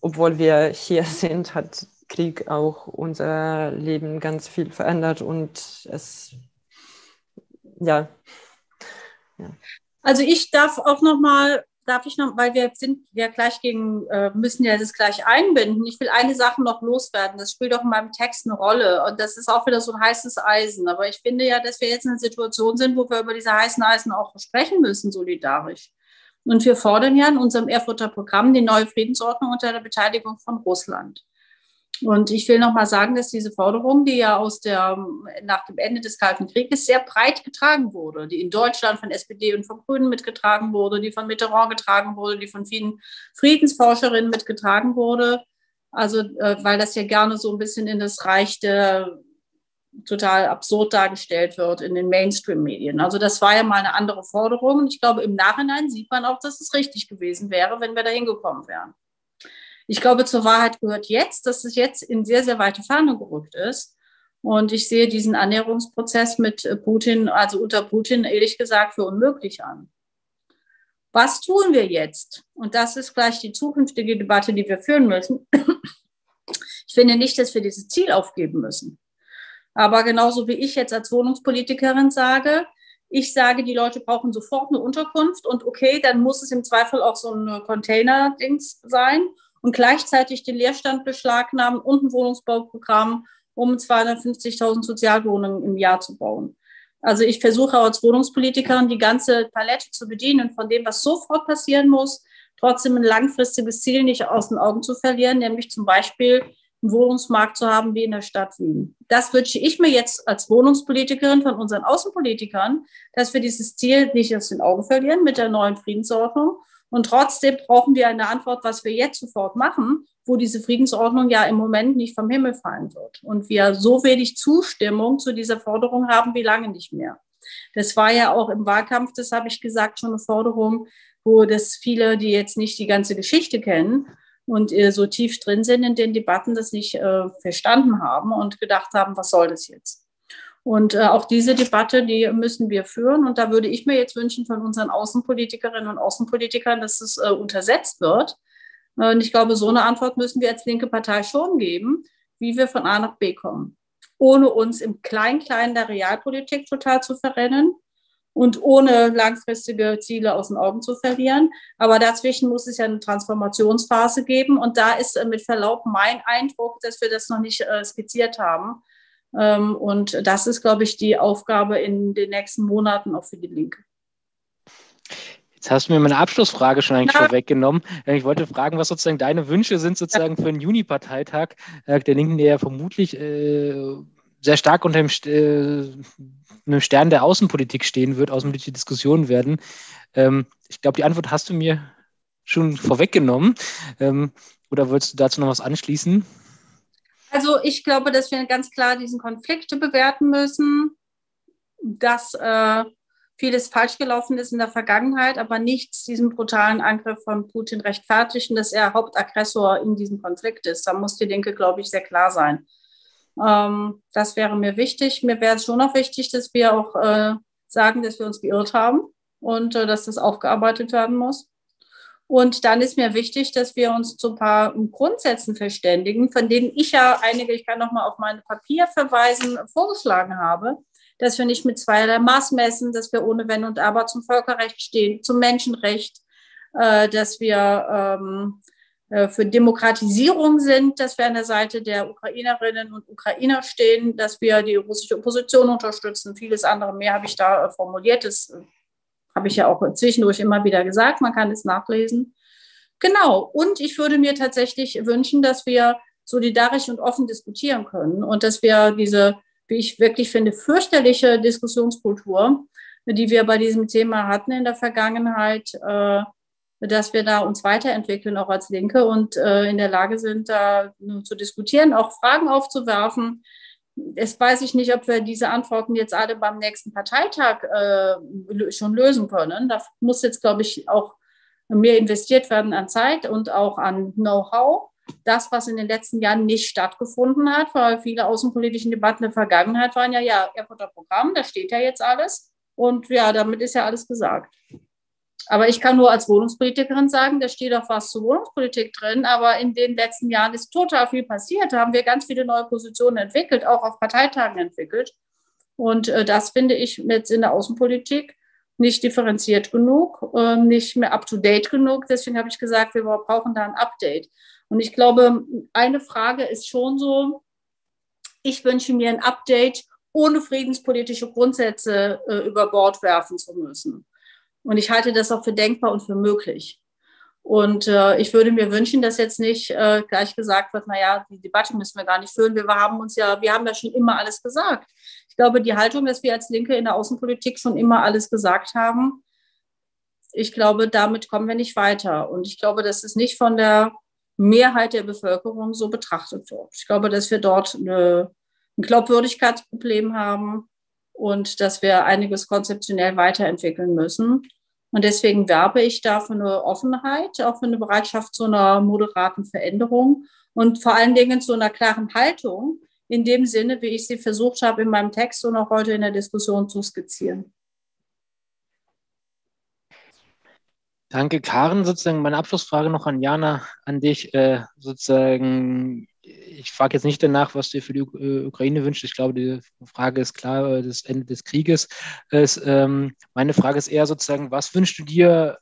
obwohl wir hier sind, hat Krieg auch unser Leben ganz viel verändert und es, ja. ja. Also ich darf auch noch mal, darf ich noch, weil wir sind ja gleich gegen, äh, müssen ja das gleich einbinden. Ich will eine Sache noch loswerden. Das spielt auch in meinem Text eine Rolle und das ist auch wieder so ein heißes Eisen. Aber ich finde ja, dass wir jetzt in einer Situation sind, wo wir über diese heißen Eisen auch sprechen müssen, solidarisch. Und wir fordern ja in unserem Erfurter Programm die neue Friedensordnung unter der Beteiligung von Russland. Und ich will noch mal sagen, dass diese Forderung, die ja aus der, nach dem Ende des Kalten Krieges sehr breit getragen wurde, die in Deutschland von SPD und von Grünen mitgetragen wurde, die von Mitterrand getragen wurde, die von vielen Friedensforscherinnen mitgetragen wurde, also äh, weil das ja gerne so ein bisschen in das Reich der total absurd dargestellt wird in den Mainstream-Medien. Also das war ja mal eine andere Forderung. Und ich glaube, im Nachhinein sieht man auch, dass es richtig gewesen wäre, wenn wir da hingekommen wären. Ich glaube, zur Wahrheit gehört jetzt, dass es jetzt in sehr, sehr weite Ferne gerückt ist. Und ich sehe diesen Annäherungsprozess mit Putin, also unter Putin, ehrlich gesagt, für unmöglich an. Was tun wir jetzt? Und das ist gleich die zukünftige Debatte, die wir führen müssen. Ich finde nicht, dass wir dieses Ziel aufgeben müssen. Aber genauso wie ich jetzt als Wohnungspolitikerin sage, ich sage, die Leute brauchen sofort eine Unterkunft und okay, dann muss es im Zweifel auch so ein Container-Dings sein und gleichzeitig den Leerstand beschlagnahmen und ein Wohnungsbauprogramm, um 250.000 Sozialwohnungen im Jahr zu bauen. Also ich versuche als Wohnungspolitikerin die ganze Palette zu bedienen von dem, was sofort passieren muss, trotzdem ein langfristiges Ziel nicht aus den Augen zu verlieren, nämlich zum Beispiel einen Wohnungsmarkt zu haben wie in der Stadt Wien. Das wünsche ich mir jetzt als Wohnungspolitikerin von unseren Außenpolitikern, dass wir dieses Ziel nicht aus den Augen verlieren mit der neuen Friedensordnung. Und trotzdem brauchen wir eine Antwort, was wir jetzt sofort machen, wo diese Friedensordnung ja im Moment nicht vom Himmel fallen wird. Und wir so wenig Zustimmung zu dieser Forderung haben wie lange nicht mehr. Das war ja auch im Wahlkampf, das habe ich gesagt, schon eine Forderung, wo das viele, die jetzt nicht die ganze Geschichte kennen, und äh, so tief drin sind in den Debatten, das nicht äh, verstanden haben und gedacht haben, was soll das jetzt? Und äh, auch diese Debatte, die müssen wir führen. Und da würde ich mir jetzt wünschen von unseren Außenpolitikerinnen und Außenpolitikern, dass es äh, untersetzt wird. Und ich glaube, so eine Antwort müssen wir als linke Partei schon geben, wie wir von A nach B kommen. Ohne uns im Klein-Klein der Realpolitik total zu verrennen, und ohne langfristige Ziele aus den Augen zu verlieren. Aber dazwischen muss es ja eine Transformationsphase geben. Und da ist äh, mit Verlaub mein Eindruck, dass wir das noch nicht äh, skizziert haben. Ähm, und das ist, glaube ich, die Aufgabe in den nächsten Monaten auch für die Linke. Jetzt hast du mir meine Abschlussfrage schon eigentlich ja. vorweggenommen. Äh, ich wollte fragen, was sozusagen deine Wünsche sind sozusagen für den Juni-Parteitag der Linken, der ja vermutlich äh, sehr stark unter dem äh, einem Stern der Außenpolitik stehen wird, außenpolitische Diskussionen werden. Ähm, ich glaube, die Antwort hast du mir schon vorweggenommen. Ähm, oder wolltest du dazu noch was anschließen? Also ich glaube, dass wir ganz klar diesen Konflikt bewerten müssen, dass äh, vieles falsch gelaufen ist in der Vergangenheit, aber nichts diesen brutalen Angriff von Putin rechtfertigen, dass er Hauptaggressor in diesem Konflikt ist. Da muss die Linke, glaube ich, sehr klar sein. Ähm, das wäre mir wichtig. Mir wäre es schon noch wichtig, dass wir auch äh, sagen, dass wir uns geirrt haben und äh, dass das aufgearbeitet werden muss. Und dann ist mir wichtig, dass wir uns zu ein paar Grundsätzen verständigen, von denen ich ja einige, ich kann noch mal auf mein Papier verweisen, vorgeschlagen habe, dass wir nicht mit zweierlei Maß messen, dass wir ohne Wenn und Aber zum Völkerrecht stehen, zum Menschenrecht, äh, dass wir ähm, äh, für Demokratisierung sind, dass wir an der Seite der Ukrainerinnen und Ukrainer stehen, dass wir die russische Opposition unterstützen. Vieles andere mehr habe ich da äh, formuliert. Das habe ich ja auch zwischendurch immer wieder gesagt. Man kann es nachlesen. Genau. Und ich würde mir tatsächlich wünschen, dass wir solidarisch und offen diskutieren können und dass wir diese, wie ich wirklich finde, fürchterliche Diskussionskultur, die wir bei diesem Thema hatten in der Vergangenheit, äh, dass wir da uns weiterentwickeln, auch als Linke und äh, in der Lage sind, da zu diskutieren, auch Fragen aufzuwerfen. Es weiß ich nicht, ob wir diese Antworten jetzt alle beim nächsten Parteitag äh, schon lösen können. Da muss jetzt, glaube ich, auch mehr investiert werden an Zeit und auch an Know-how. Das, was in den letzten Jahren nicht stattgefunden hat, weil viele außenpolitische Debatten in der Vergangenheit waren ja, ja, Erfurter Programm, da steht ja jetzt alles. Und ja, damit ist ja alles gesagt. Aber ich kann nur als Wohnungspolitikerin sagen, da steht auch was zur Wohnungspolitik drin. Aber in den letzten Jahren ist total viel passiert. Da haben wir ganz viele neue Positionen entwickelt, auch auf Parteitagen entwickelt. Und äh, das finde ich jetzt in der Außenpolitik nicht differenziert genug, äh, nicht mehr up-to-date genug. Deswegen habe ich gesagt, wir brauchen da ein Update. Und ich glaube, eine Frage ist schon so, ich wünsche mir ein Update, ohne friedenspolitische Grundsätze äh, über Bord werfen zu müssen. Und ich halte das auch für denkbar und für möglich. Und äh, ich würde mir wünschen, dass jetzt nicht äh, gleich gesagt wird, naja, die Debatte müssen wir gar nicht führen. Wir haben uns ja, wir haben ja schon immer alles gesagt. Ich glaube, die Haltung, dass wir als Linke in der Außenpolitik schon immer alles gesagt haben, ich glaube, damit kommen wir nicht weiter. Und ich glaube, dass es nicht von der Mehrheit der Bevölkerung so betrachtet wird. Ich glaube, dass wir dort eine, ein Glaubwürdigkeitsproblem haben und dass wir einiges konzeptionell weiterentwickeln müssen. Und deswegen werbe ich da für eine Offenheit, auch für eine Bereitschaft zu einer moderaten Veränderung und vor allen Dingen zu einer klaren Haltung, in dem Sinne, wie ich sie versucht habe, in meinem Text und auch heute in der Diskussion zu skizzieren. Danke, Karen. Sozusagen meine Abschlussfrage noch an Jana, an dich. Äh, sozusagen, ich frage jetzt nicht danach, was du für die äh, Ukraine wünschst. Ich glaube, die Frage ist klar, das Ende des Krieges. Ist, ähm, meine Frage ist eher sozusagen, was wünschst du dir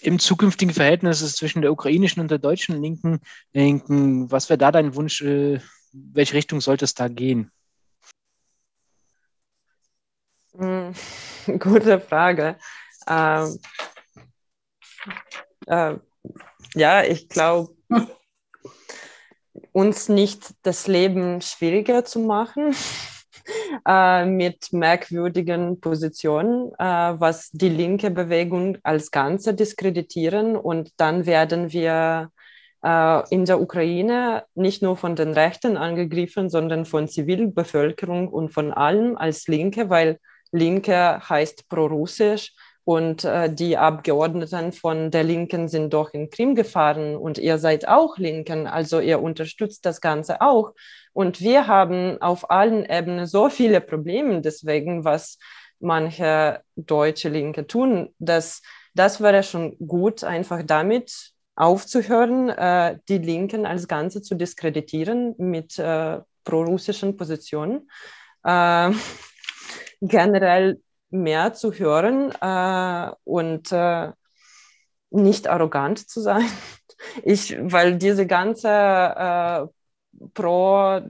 im zukünftigen Verhältnis zwischen der ukrainischen und der deutschen Linken? Linken was wäre da dein Wunsch? Äh, welche Richtung sollte es da gehen? Hm, gute Frage. Ähm, äh, ja, ich glaube, uns nicht das Leben schwieriger zu machen äh, mit merkwürdigen Positionen, äh, was die linke Bewegung als Ganze diskreditieren. Und dann werden wir äh, in der Ukraine nicht nur von den Rechten angegriffen, sondern von Zivilbevölkerung und von allem als Linke, weil Linke heißt pro-russisch und äh, die Abgeordneten von der Linken sind doch in Krim gefahren und ihr seid auch Linken, also ihr unterstützt das Ganze auch. Und wir haben auf allen Ebenen so viele Probleme deswegen, was manche deutsche Linke tun, dass das wäre schon gut, einfach damit aufzuhören, äh, die Linken als Ganze zu diskreditieren mit äh, pro-russischen Positionen. Äh, generell mehr zu hören äh, und äh, nicht arrogant zu sein. Ich, weil diese ganze äh, pro,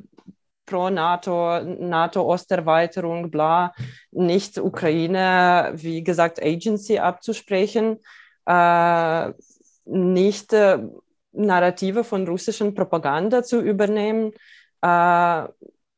pro NATO, NATO-Osterweiterung, bla, nicht Ukraine, wie gesagt, Agency abzusprechen, äh, nicht äh, Narrative von russischen Propaganda zu übernehmen, äh,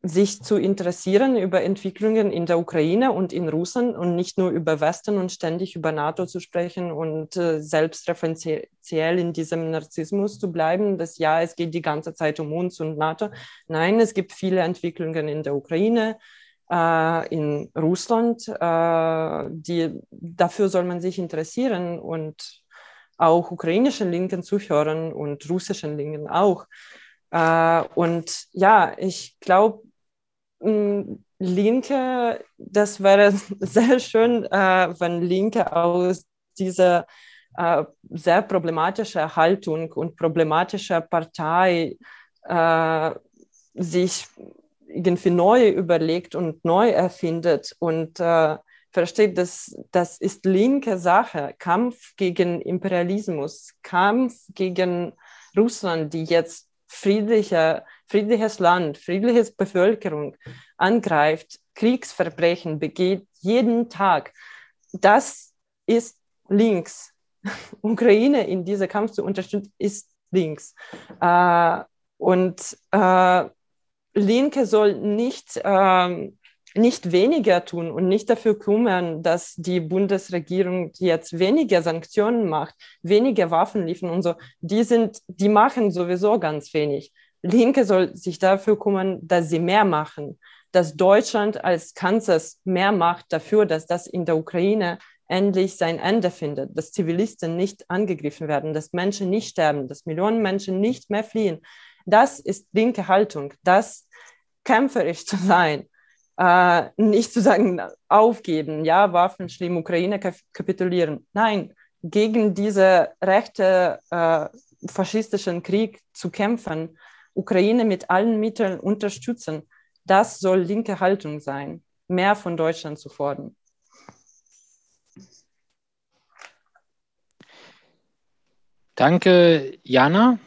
sich zu interessieren über Entwicklungen in der Ukraine und in Russland und nicht nur über Westen und ständig über NATO zu sprechen und äh, selbstreferenziell in diesem Narzissmus zu bleiben, dass ja, es geht die ganze Zeit um uns und NATO. Nein, es gibt viele Entwicklungen in der Ukraine, äh, in Russland, äh, die, dafür soll man sich interessieren und auch ukrainischen Linken zuhören und russischen Linken auch. Uh, und ja, ich glaube, Linke, das wäre sehr schön, äh, wenn Linke aus dieser äh, sehr problematischen Haltung und problematischer Partei äh, sich irgendwie neu überlegt und neu erfindet und äh, versteht, dass das ist linke Sache, Kampf gegen Imperialismus, Kampf gegen Russland, die jetzt friedliche, friedliches Land, friedliche Bevölkerung angreift, Kriegsverbrechen begeht jeden Tag. Das ist links. Ukraine in diesem Kampf zu unterstützen, ist links. Äh, und äh, Linke soll nicht äh, nicht weniger tun und nicht dafür kümmern, dass die Bundesregierung jetzt weniger Sanktionen macht, weniger Waffen liefern und so, die sind, die machen sowieso ganz wenig. Linke soll sich dafür kümmern, dass sie mehr machen, dass Deutschland als Kanzlers mehr macht dafür, dass das in der Ukraine endlich sein Ende findet, dass Zivilisten nicht angegriffen werden, dass Menschen nicht sterben, dass Millionen Menschen nicht mehr fliehen. Das ist linke Haltung, das kämpferisch zu sein äh, nicht zu sagen, aufgeben, ja, Waffen schlimm, Ukraine kapitulieren. Nein, gegen diese rechte äh, faschistischen Krieg zu kämpfen, Ukraine mit allen Mitteln unterstützen, das soll linke Haltung sein, mehr von Deutschland zu fordern. Danke, Jana.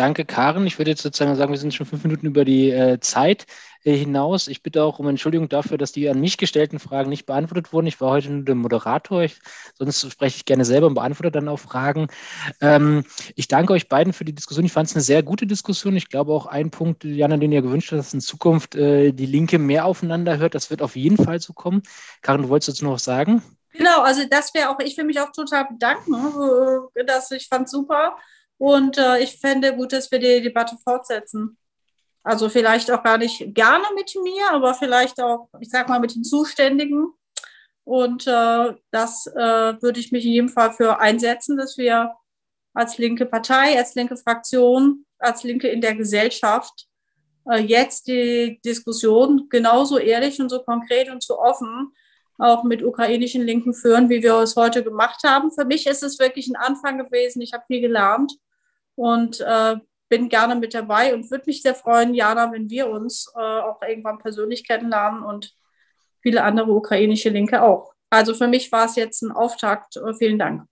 Danke, Karen. Ich würde jetzt sozusagen sagen, wir sind schon fünf Minuten über die äh, Zeit äh, hinaus. Ich bitte auch um Entschuldigung dafür, dass die an mich gestellten Fragen nicht beantwortet wurden. Ich war heute nur der Moderator. Ich, sonst spreche ich gerne selber und beantworte dann auch Fragen. Ähm, ich danke euch beiden für die Diskussion. Ich fand es eine sehr gute Diskussion. Ich glaube auch ein Punkt, Jana, den ihr gewünscht habt, dass in Zukunft äh, die Linke mehr aufeinander hört. Das wird auf jeden Fall so kommen. Karin, du wolltest jetzt noch was sagen? Genau, also das wäre auch, ich will mich auch total bedanken. Äh, dass ich fand super. Und äh, ich fände gut, dass wir die Debatte fortsetzen. Also vielleicht auch gar nicht gerne mit mir, aber vielleicht auch, ich sag mal, mit den Zuständigen. Und äh, das äh, würde ich mich in jedem Fall für einsetzen, dass wir als linke Partei, als linke Fraktion, als Linke in der Gesellschaft äh, jetzt die Diskussion genauso ehrlich und so konkret und so offen auch mit ukrainischen Linken führen, wie wir es heute gemacht haben. Für mich ist es wirklich ein Anfang gewesen. Ich habe viel gelernt und äh, bin gerne mit dabei und würde mich sehr freuen, Jana, wenn wir uns äh, auch irgendwann persönlich kennenlernen und viele andere ukrainische Linke auch. Also für mich war es jetzt ein Auftakt. Äh, vielen Dank.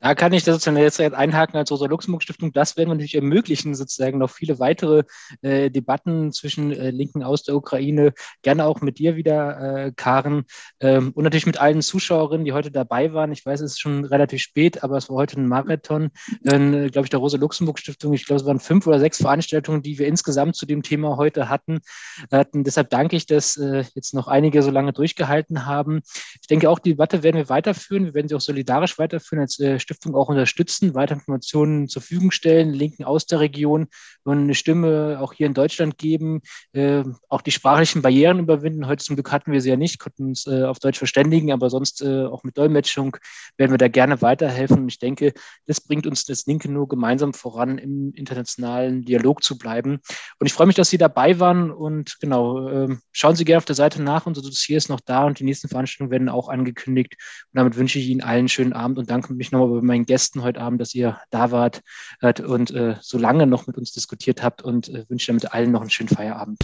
Da kann ich das jetzt einhaken als Rosa-Luxemburg-Stiftung. Das werden wir natürlich ermöglichen, sozusagen noch viele weitere äh, Debatten zwischen äh, Linken aus der Ukraine. Gerne auch mit dir wieder, äh, Karen. Ähm, und natürlich mit allen Zuschauerinnen, die heute dabei waren. Ich weiß, es ist schon relativ spät, aber es war heute ein Marathon, äh, glaube ich, der Rosa-Luxemburg-Stiftung. Ich glaube, es waren fünf oder sechs Veranstaltungen, die wir insgesamt zu dem Thema heute hatten. hatten. Deshalb danke ich, dass äh, jetzt noch einige so lange durchgehalten haben. Ich denke auch, die Debatte werden wir weiterführen. Wir werden sie auch solidarisch weiterführen als äh, Stiftung auch unterstützen, weitere Informationen zur Verfügung stellen, Linken aus der Region und eine Stimme auch hier in Deutschland geben, äh, auch die sprachlichen Barrieren überwinden. Heute zum Glück hatten wir sie ja nicht, konnten uns äh, auf Deutsch verständigen, aber sonst äh, auch mit Dolmetschung werden wir da gerne weiterhelfen. Und ich denke, das bringt uns das Linke nur gemeinsam voran, im internationalen Dialog zu bleiben. Und ich freue mich, dass Sie dabei waren und genau, ähm, schauen Sie gerne auf der Seite nach. Unser Dossier ist noch da und die nächsten Veranstaltungen werden auch angekündigt. Und damit wünsche ich Ihnen allen einen schönen Abend und danke mich nochmal meinen Gästen heute Abend, dass ihr da wart und äh, so lange noch mit uns diskutiert habt und äh, wünsche damit allen noch einen schönen Feierabend.